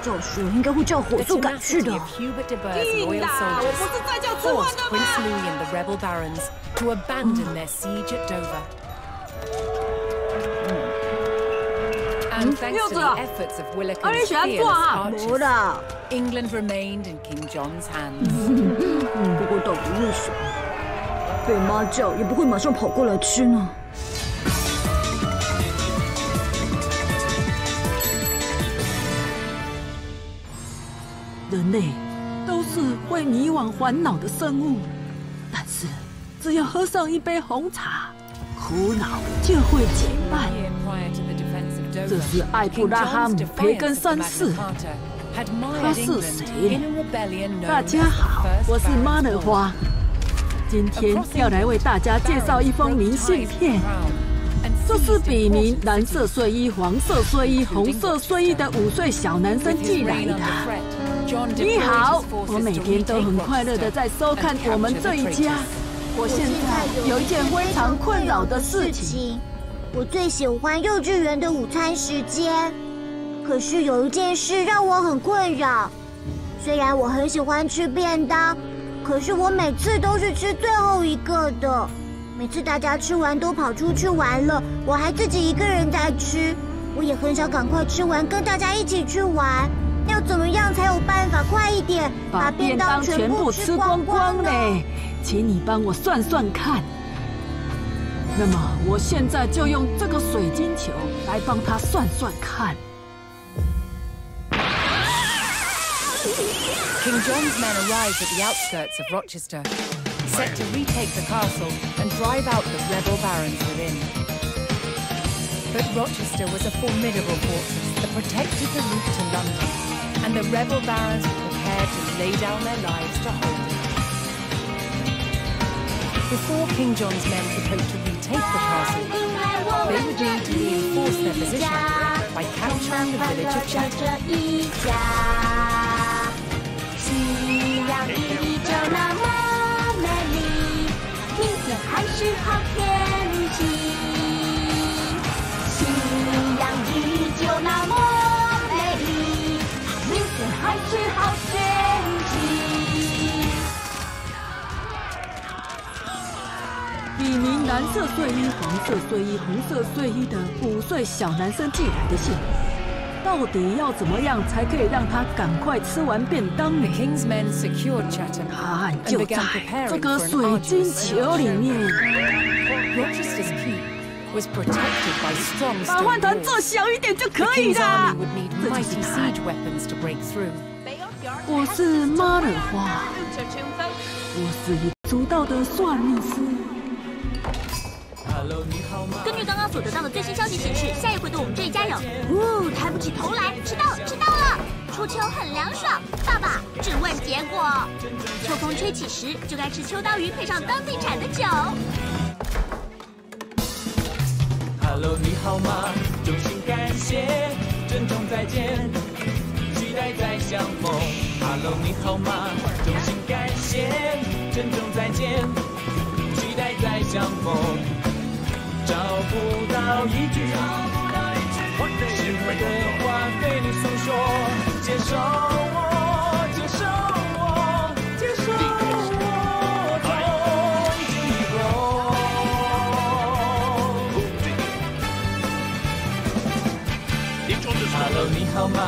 Speaker 3: 赵叔应该会叫火速赶去的。
Speaker 2: 听啦，我不是在叫吃饭的吗？柚子，阿你喜欢做啊？
Speaker 3: 没的。
Speaker 4: England remained in King John's hands。
Speaker 3: 不过到底为什么被妈叫也不会马上跑过来吃呢？
Speaker 2: 人类都是会迷惘烦恼的生物，但是只要喝上一杯红茶，苦恼就会减半。这是艾布拉罕·培根三世，他是谁？大家好，我是马勒花，今天要来为大家介绍一封明信片。这是笔名蓝色睡衣、黄色睡衣、红色睡衣的五岁小男生寄来的。你好，我每天都很快乐的在收看我们这一家。我现在有一件非常困扰的事情。
Speaker 15: 我最喜欢幼稚园的午餐时间，可是有一件事让我很困扰。虽然我很喜欢吃便当，可是我每次都是吃最后一个的。每次大家吃完都跑出去玩了，我还自己一个人在吃。我也很想赶快吃完，跟大家一起去玩。要怎么样才有办法快一点
Speaker 2: 把便当全部吃光光呢？请你帮我算算看。那么，我现在就用这个水晶球来帮他算算看。
Speaker 4: King John's men arrived at the outskirts of Rochester, set to retake the castle and drive out the rebel barons within. But Rochester was a formidable fortress that protected the route to London, and the rebel barons were prepared to lay down their lives to hold it. Before King John's men could hope to retake the castle, they would need to reinforce their position by capturing the village of Chatham.
Speaker 2: 一名蓝色睡衣、黄色睡衣、红色睡衣的五岁小男生寄来的信，到底要怎么样才可以让他赶快吃完便当呢？答案就在这个水晶球里面。把饭团做小一点就可以了。我是妈的花，我是一足道的算命师。
Speaker 12: 根据刚刚所得到的最新消息显示，下一回的我们这一家有，呜，抬不起头来，迟到了，吃到了！初秋很凉爽，爸爸，只问结果。秋风吹起时，就该吃秋刀鱼配上当地产的酒。
Speaker 14: Hello，你好吗？衷心感谢，珍重再见，期待再相逢。Hello，你好吗？衷心感谢，珍重再见，期待再相逢。找不到一句心里的话对你诉说，接受我，接受我，接受我，从今以后。Hello，你好吗？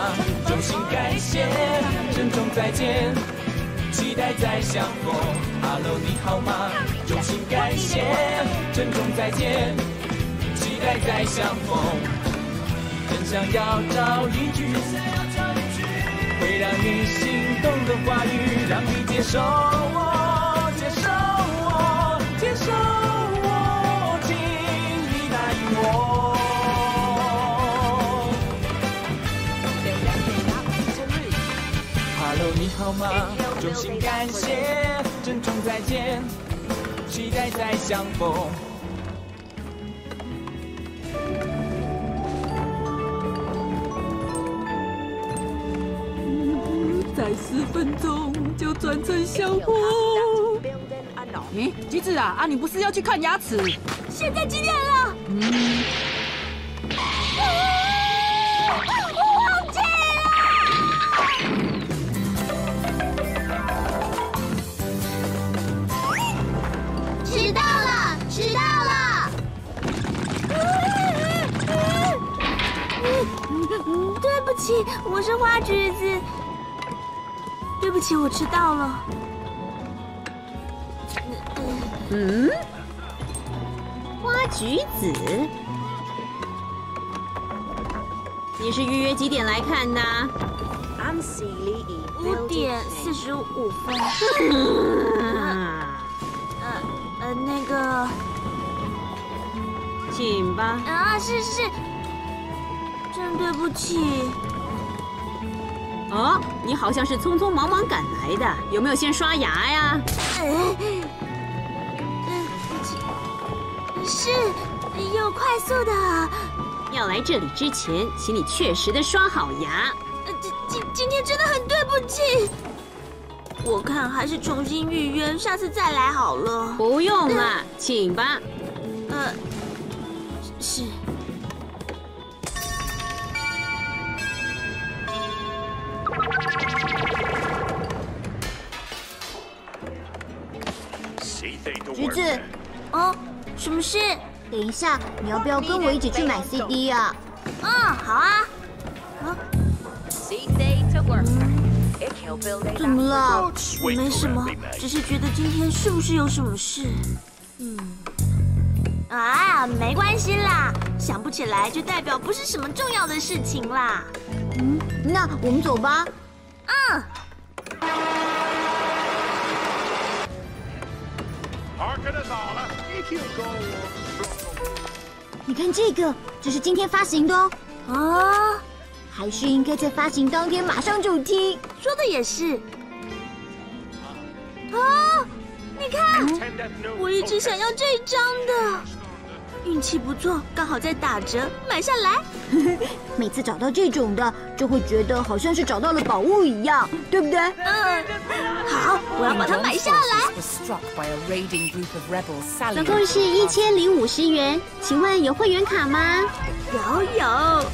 Speaker 14: 衷心感谢，珍重再见，期待再相逢。Hello，你好吗？衷心感谢，珍重再见。期待再相逢，真想要找一句会让你心动的话语，让你接受我，接受我，接受我，请你答应我。Hello，你好吗？衷心感谢，珍重再见，期待再相逢。
Speaker 2: 十分钟就转成小火。哎，橘子啊，啊，你不是要去看牙齿？
Speaker 12: 现在几点了？嗯。我是花橘子。对不起，我迟到了。
Speaker 19: 嗯，花橘子，你是预约几点来看的？
Speaker 12: 五点四十五分。呃呃，那个，
Speaker 19: 请吧。
Speaker 12: 啊，是是，真对不起。
Speaker 19: 哦，你好像是匆匆忙忙赶来的，有没有先刷牙呀？
Speaker 12: 是，要快速的。
Speaker 19: 要来这里之前，请你确实的刷好牙。
Speaker 12: 今今今天真的很对不起，我看还是重新预约，下次再来好了。
Speaker 19: 不用了，请吧。
Speaker 12: 呃，是。
Speaker 15: 一下，你要不要跟我一起去买 CD 啊？
Speaker 12: 嗯，好啊。啊？怎么了？没什么，只是觉得今天是不是有什么事？嗯。啊，没关系啦，想不起来就代表不是什么重要的事情啦。
Speaker 15: 嗯，那我们走吧。
Speaker 12: 嗯。
Speaker 15: 你看这个，这是今天发行的哦。啊，还是应该在发行当天马上就听。
Speaker 12: 说的也是。啊，你看，我一直想要这张的，运气不错，刚好在打折，买下来。
Speaker 15: 每次找到这种的，就会觉得好像是找到了宝物一样，对不对？
Speaker 12: 嗯，好，我要把它买下来。
Speaker 15: 总共是一千零五十元，请问有会员卡吗？
Speaker 12: 有有。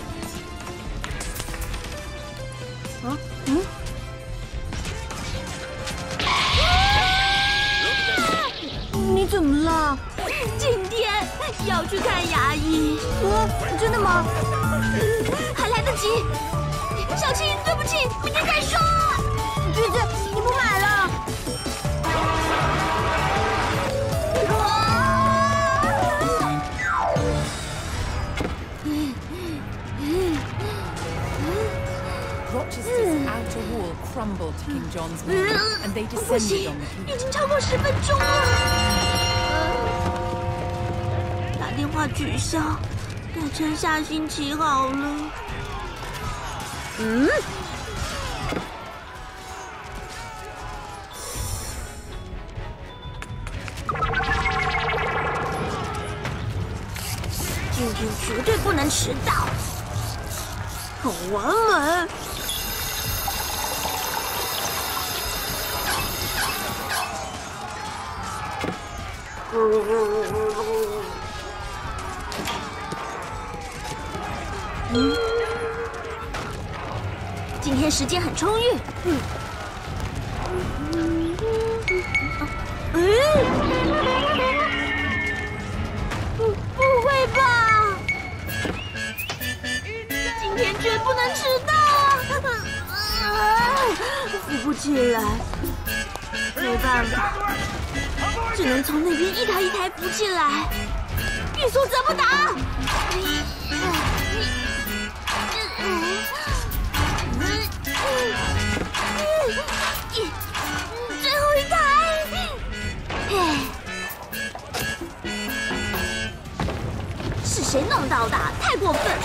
Speaker 15: 你怎么了？
Speaker 12: 今天要去看牙医。
Speaker 15: 啊，真的吗？
Speaker 12: 还来得及。小青，对不起，明天再说。
Speaker 15: 橘子，你不买了？
Speaker 12: 不行，已经超过十分钟了。打电话取消，改成下星期好了。嗯。今天绝对不能迟到，很完美。嗯，今天时间很充裕。嗯。嗯。不，不会吧？今天绝不能迟到啊！扶不起来，没办法。只能从那边一台一台扶起来，欲速则不达。最后一台，是谁弄到的？太过分！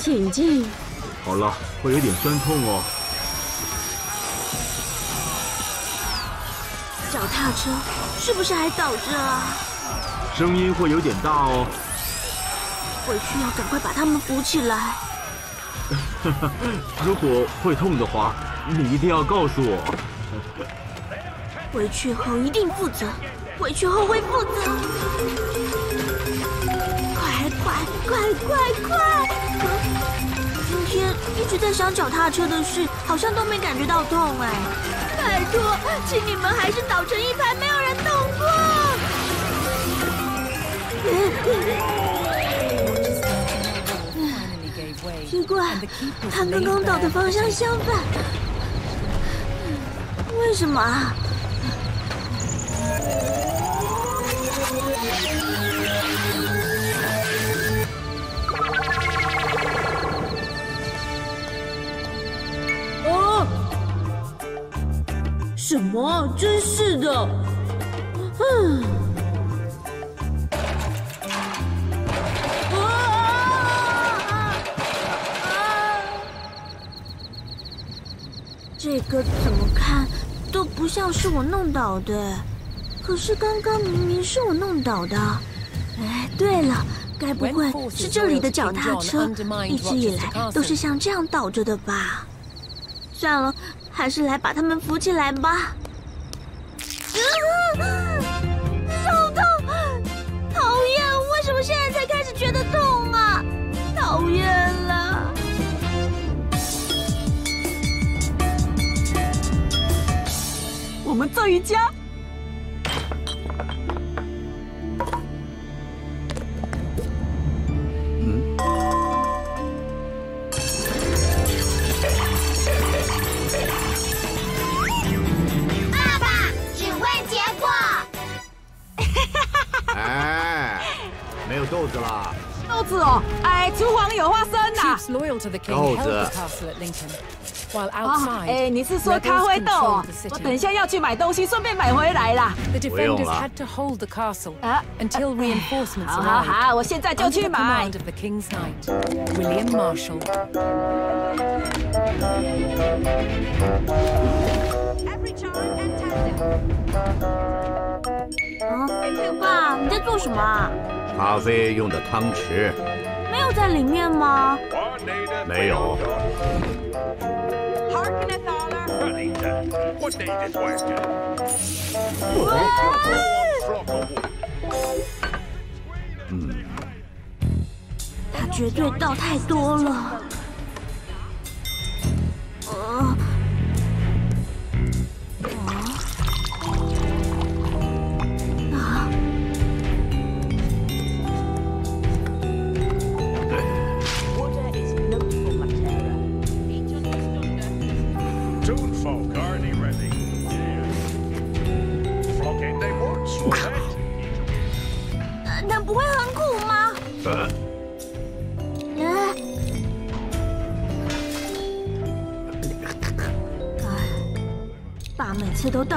Speaker 19: 请请进。
Speaker 1: 好了，会有点酸痛哦。
Speaker 12: 脚踏车是不是还倒着啊？
Speaker 1: 声音会有点大哦。
Speaker 12: 回去要赶快把他们扶起来。
Speaker 1: 如果会痛的话，你一定要告诉我。
Speaker 12: 回去后一定负责，回去后会负责。快快快快快！一直在想脚踏车的事，好像都没感觉到痛哎。拜托，请你们还是倒成一排，没有人动过。奇怪，他刚刚倒的方向相反，为什么？
Speaker 3: 什么？真是的，嗯。
Speaker 12: 这个怎么看都不像是我弄倒的，可是刚刚明明是我弄倒的。哎，对了，该不会是这里的脚踏车一直以来都是像这样倒着的吧？算了，还是来把他们扶起来吧。好痛！讨厌，为什么现在才开始觉得痛啊？讨厌了。
Speaker 2: 我们这一家，
Speaker 20: 豆子啦。
Speaker 2: 豆子哦，哎，厨房有花生呐。
Speaker 10: 豆子。
Speaker 2: 啊，哎，你是说咖啡豆哦？我等一下要去买东西，顺便买回来啦。
Speaker 10: 不用了。
Speaker 2: 啊，好好好，我现在就去买。
Speaker 12: 啊，爸，你在做什么啊？
Speaker 10: 咖啡用的汤匙。
Speaker 12: 没有在里面吗？
Speaker 10: 没有。
Speaker 12: 嗯，他绝对倒太多了。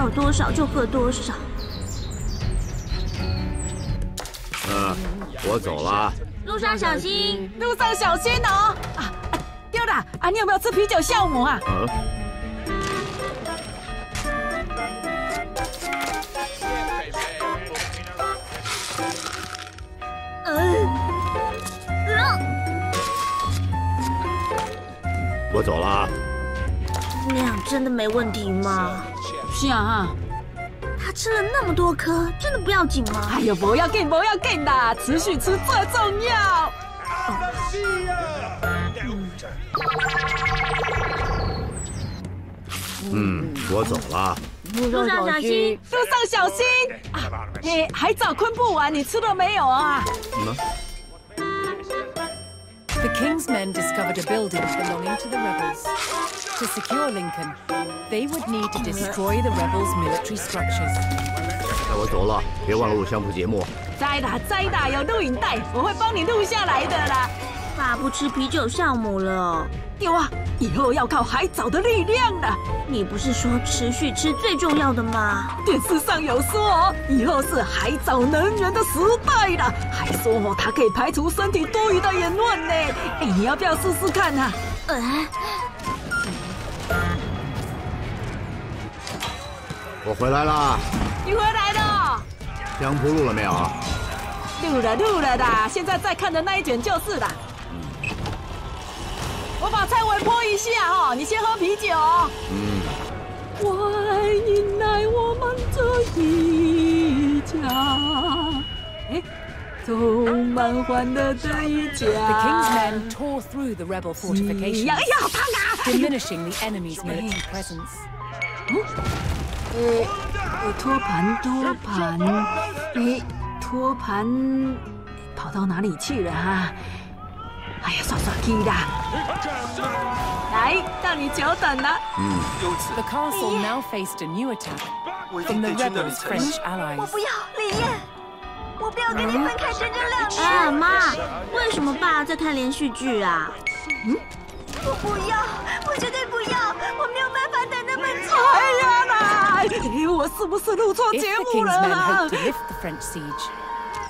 Speaker 12: 都倒多少就喝多少。
Speaker 10: 嗯，我走了。
Speaker 12: 路上小心，
Speaker 2: 路上小心哦！啊，丢了啊！你有没有吃啤酒酵母啊？嗯。
Speaker 10: 我走了。
Speaker 12: 那样真的没问题吗？
Speaker 2: 是啊，
Speaker 12: 他吃了那么多颗，真的不要紧吗？
Speaker 2: 哎呦，不要紧，不要紧的，持续吃最重要。
Speaker 10: 嗯，我走了。
Speaker 12: 路上小心，
Speaker 2: 路上小心。啊，哎，海藻昆不完，你吃了没有啊？嗯。
Speaker 4: The King's men discovered a building belonging to the rebels. To secure Lincoln, they would need to destroy the rebels' military structures.
Speaker 10: 那我走了，别忘了录相扑节目。
Speaker 2: 在的，在的，有录影带，我会帮你录下来的啦。
Speaker 12: 爸不吃啤酒酵母了。
Speaker 2: 丢啊！以后要靠海藻的力量了。
Speaker 12: 你不是说持续吃最重要的吗？
Speaker 2: 电视上有说哦，以后是海藻能源的时代了，还说哦，它可以排除身体多余的盐分呢。哎，你要不要试试看啊？哎。
Speaker 10: 我回来了，
Speaker 2: 你回来了，
Speaker 10: 江铺录了没有？
Speaker 2: 录了录了的，现在在看的那一卷就是的。我把菜尾泼一下哈，你先喝啤酒。嗯。欢迎来我们这一家。哎，充满欢乐的一家。
Speaker 4: The King's men tore through the rebel fortifications, diminishing the enemy's military presence.
Speaker 2: 呃，托盘，托盘，哎，托盘跑到哪里去了哈？哎呀，算算去啦！来，让你久等了。嗯。
Speaker 4: The castle now faced a new attack from the rebels' French allies.
Speaker 3: 我不要，李燕，我不要跟你分开整整两年。哎，
Speaker 12: 妈，为什么爸在看连续剧啊？
Speaker 3: 嗯。我不要，我绝对不要，我没有办法等那么久。
Speaker 2: 哎呀，奶，我是不是录错节目了？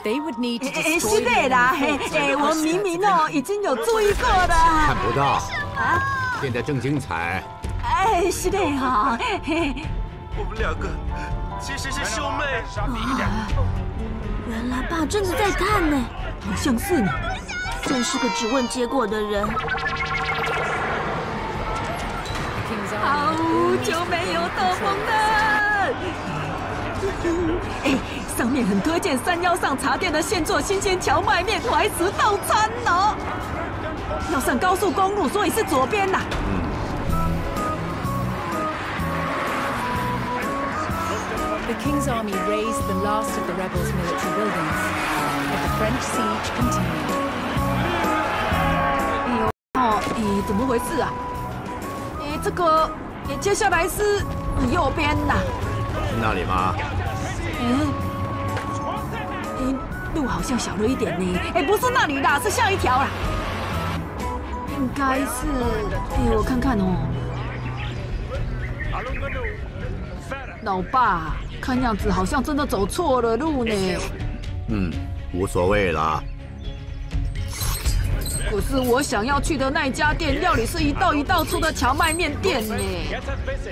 Speaker 4: 哎，
Speaker 2: 是的啦，哎，我明明哦已经有注意过了。
Speaker 10: 看不到啊，现在正精彩。
Speaker 2: 哎，是的哈。
Speaker 21: 我们两个其实是兄妹。
Speaker 12: 原来爸真的在看呢，
Speaker 2: 好像是呢，
Speaker 12: 真是个只问结果的人。
Speaker 2: 好久没有斗风了。哎。上面很推荐山腰上茶店的现做新鲜荞麦面怀石套餐哦。要上高速公路，所以是左边呐。
Speaker 4: The King's army razed the last of the rebels' military buildings, but the French siege continued.
Speaker 2: 哎呦，哦，咦，怎么回事啊？哎，这个，接下来是右边呐。
Speaker 10: 是那里吗？
Speaker 2: 嗯。路好像小了一点呢，哎，不是那里啦，是下一条啦。应该是，哎，我看看哦。老爸，看样子好像真的走错了路呢。
Speaker 10: 嗯，无所谓啦。
Speaker 2: 可是我想要去的那家店，料理是一道一道出的荞麦面店呢，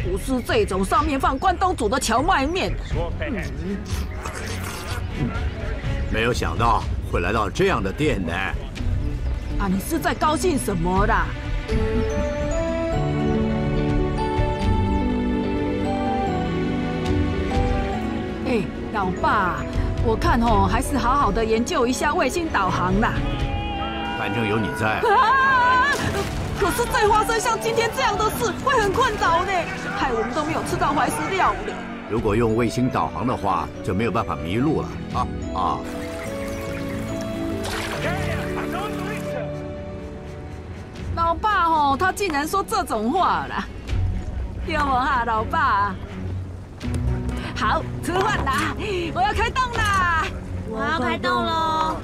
Speaker 2: 不是这种上面放关东煮的荞麦面。
Speaker 10: 没有想到会来到这样的店呢。
Speaker 2: 啊，你是在高兴什么啦？哎，老爸，我看哦，还是好好的研究一下卫星导航啦。
Speaker 10: 反正有你在。
Speaker 2: 啊！可是再发生像今天这样的事，会很困扰呢，害我们都没有吃到怀石料理。
Speaker 10: 如果用卫星导航的话，就没有办法迷路了啊啊！
Speaker 2: 老爸哦，他竟然说这种话了，有我哈，老爸。好，吃饭啦，我要开动啦，
Speaker 12: 我要开动喽。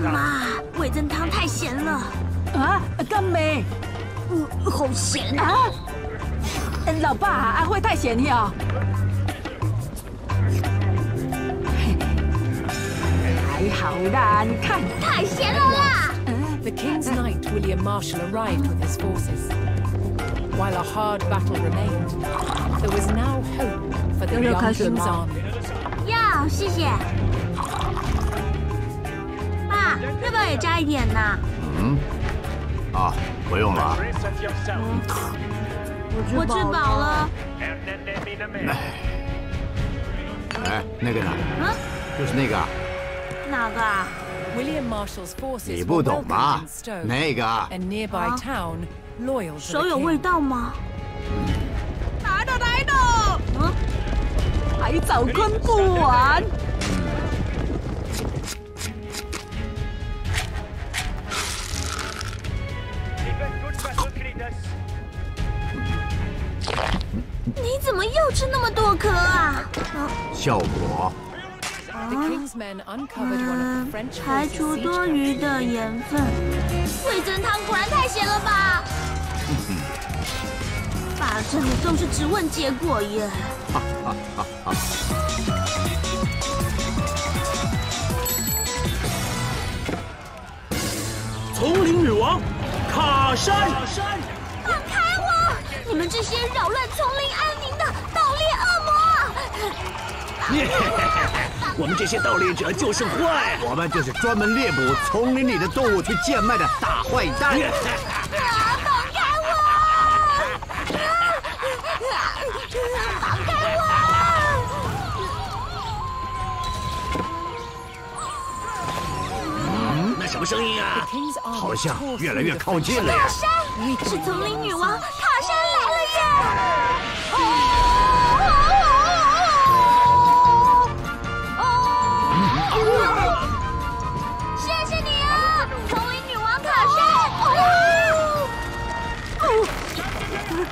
Speaker 12: 妈，味增汤太咸了。
Speaker 2: 啊，干梅，
Speaker 12: 嗯，好咸
Speaker 2: 啊。老爸，还会太咸了。还好啦，你看，
Speaker 12: 太咸了啦
Speaker 4: ！The King's knight William Marshall arrived with his forces. While a hard battle remained, there was now hope for the young King's army.
Speaker 12: 要，谢谢。爸，要不要也加一点呢？
Speaker 10: 嗯，啊，不用了。
Speaker 12: 我吃饱了。
Speaker 10: 哎，那个呢？嗯，就是那个。
Speaker 12: 哪个啊
Speaker 4: ？William Marshall's forces
Speaker 10: 你不懂吗？那个。
Speaker 12: 手有味道吗？
Speaker 2: 来了来了！嗯，还早跟
Speaker 12: 你怎么又吃那么多颗啊？
Speaker 10: 效果。
Speaker 12: 嗯，排除多余的盐分。味增汤果然太咸了吧？爸真的都是只问结果耶。
Speaker 1: 丛林女王卡珊，
Speaker 12: 放开我！你们这些扰乱丛林安宁的盗猎恶魔！
Speaker 4: 我们这些盗猎者就是坏，
Speaker 10: 我们就是专门猎捕丛林里的动物去贱卖的大坏蛋。放开我！放开我！
Speaker 4: 那什么声音啊？好像越来越靠近了。
Speaker 2: 卡山，是丛林女王 卡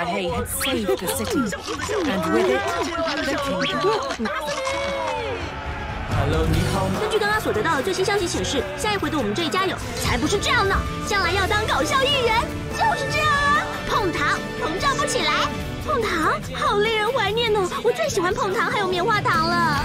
Speaker 15: Nicola de la Haye had saved the city, and with it, the kingdom.
Speaker 12: 根据刚刚所得到的最新消息显示，下一回的我们这一家有才不是这样呢！将来要当搞笑艺人，就是这样啊！碰糖，膨胀不起来。碰糖，好令人怀念哦！我最喜欢碰糖，还有棉花糖了。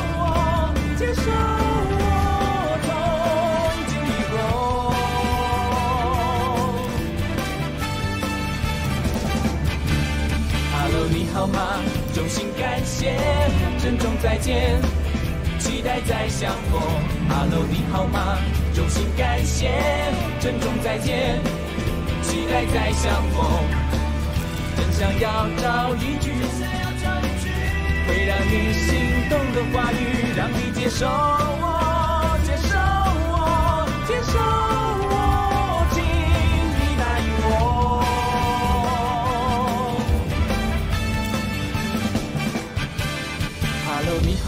Speaker 14: 好吗？衷心感谢，珍重再见，期待再相逢。Hello，你好吗？衷心感谢，珍重再见，期待再相逢。真想要找一句会让你心动的话语，让你接受我，接受我，接受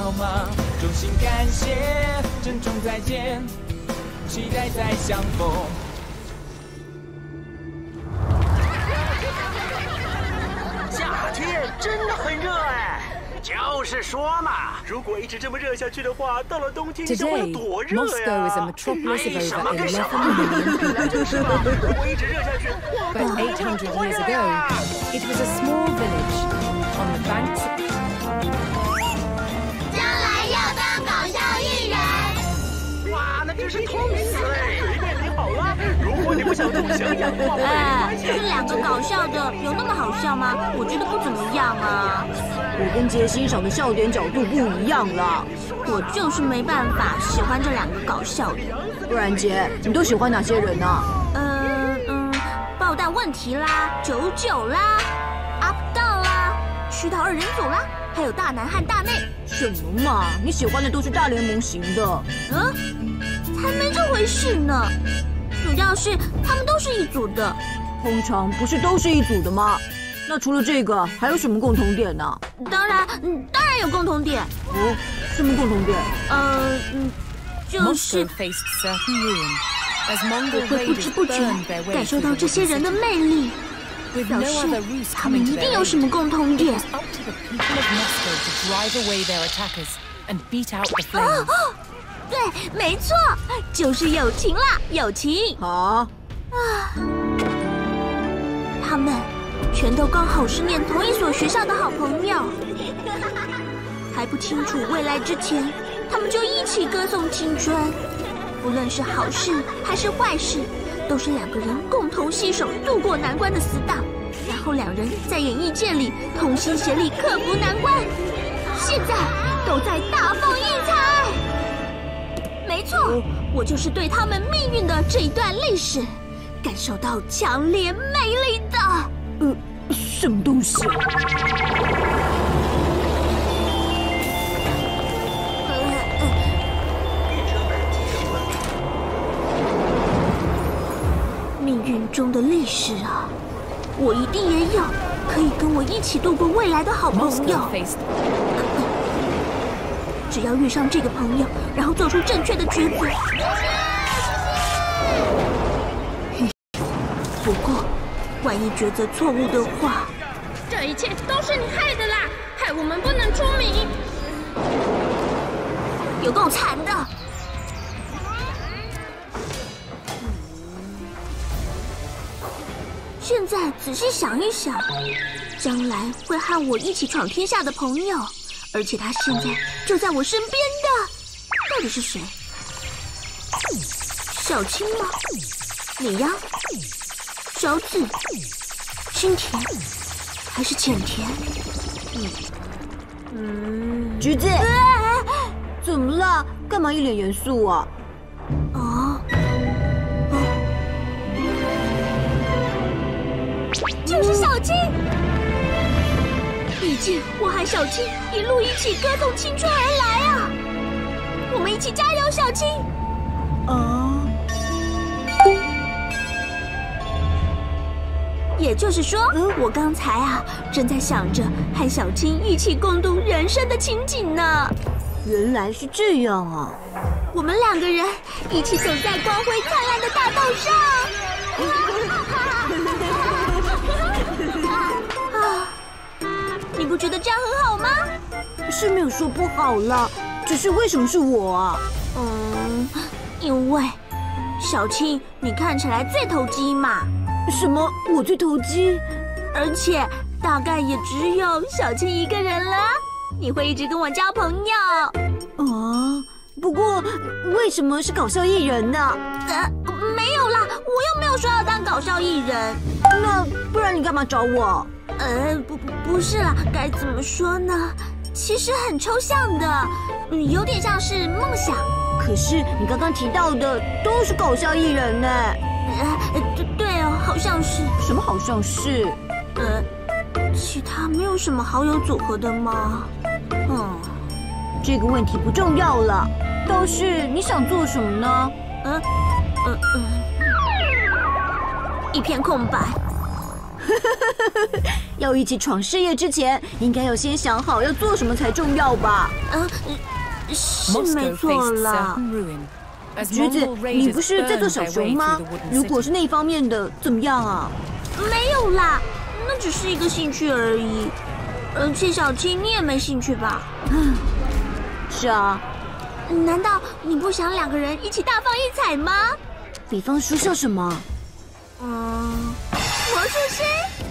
Speaker 14: 好吗？衷心感谢，珍重再见。期待再相逢。
Speaker 1: 夏天真的很热哎，就是说嘛，如果一直这么热下去的话，到了冬天将会有多热呀！哎，什么跟什么？本来就是嘛，如果一直热下去，我们会多热呀
Speaker 15: ！It was a small village on the banks.
Speaker 1: 这是痛死哎！随便你好了，如果你不想动想养的话，哎，
Speaker 12: 这两个搞笑的有那么好笑吗？我觉得不怎么样啊。
Speaker 3: 我跟杰欣赏的笑点角度不一样了，
Speaker 12: 我就是没办法喜欢这两个搞笑的。
Speaker 3: 不然杰，你都喜欢哪些人呢？
Speaker 12: 嗯嗯，爆弹问题啦，九九啦，up down 啦，虚桃二人组啦，还有大男和大内。
Speaker 3: 什么嘛？你喜欢的都是大联盟型的。
Speaker 12: 嗯。还没这回事呢，主要是他们都是一组的。
Speaker 3: 通常不是都是一组的吗？那除了这个，还有什么共同点呢？
Speaker 12: 当然，当然有共同点。
Speaker 3: 哦，什么共同点？
Speaker 12: 呃，嗯，就是我会不知不觉感受到这些人的魅力，表示他们一定有什么共同点。对，没错，就是友情啦，友情。
Speaker 3: 好
Speaker 12: 啊，他们全都刚好是念同一所学校的好朋友，还不清楚未来之前，他们就一起歌颂青春。不论是好事还是坏事，都是两个人共同携手渡过难关的死党，然后两人在演艺界里同心协力克服难关，现在都在大放异彩。没错，我就是对他们命运的这一段历史，感受到强烈魅力的。
Speaker 3: 呃，什么东西？
Speaker 12: 命运中的历史啊，我一定也有可以跟我一起度过未来的好朋友。只要遇上这个朋友，然后做出正确的抉择。不过，万一抉择错误的话，
Speaker 9: 这一切都是你害的啦！害我们不能出名，
Speaker 12: 有够惨的。现在仔细想一想，将来会和我一起闯天下的朋友，而且他现在就在我身边的，到底是谁？小青吗？李央？小紫？青田？还是浅田？
Speaker 3: 嗯嗯，橘子，怎么了？干嘛一脸严肃啊？
Speaker 12: 啊。就是小青，毕竟我和小青一路一起歌颂青春而来啊！我们一起加油，小青！啊，也就是说，我刚才啊正在想着和小青一起共度人生的情景呢。
Speaker 3: 原来是这样啊！
Speaker 12: 我们两个人一起走在光辉灿烂的大道上。觉得这样很好吗？
Speaker 3: 是没有说不好了，只是为什么是我啊？
Speaker 12: 嗯，因为小青你看起来最投机嘛。
Speaker 3: 什么？我最投机？
Speaker 12: 而且大概也只有小青一个人了。你会一直跟我交朋友。
Speaker 3: 啊，不过为什么是搞笑艺人呢？
Speaker 12: 呃，没有啦，我又没有说要当搞笑艺人。
Speaker 3: 那不然你干嘛找我？
Speaker 12: 呃，不不不是啦，该怎么说呢？其实很抽象的，嗯，有点像是梦想。
Speaker 3: 可是你刚刚提到的都是搞笑艺人呢。
Speaker 12: 呃，对对哦，好像是。
Speaker 3: 什么好像是？
Speaker 12: 呃，其他没有什么好友组合的吗？
Speaker 3: 嗯，这个问题不重要了。倒是你想做什么呢？嗯嗯嗯，
Speaker 12: 一片空白。
Speaker 3: 要一起闯事业之前，应该要先想好要做什么才重要吧？嗯，
Speaker 12: 是没错啦。
Speaker 3: 橘子，你不是在做小熊吗？如果是那方面的，怎么样啊？
Speaker 12: 没有啦，那只是一个兴趣而已。而且小青，你也没兴趣吧？嗯，
Speaker 3: 是啊。
Speaker 12: 难道你不想两个人一起大放异彩吗？
Speaker 3: 比方说像什么？
Speaker 12: 嗯，魔术师。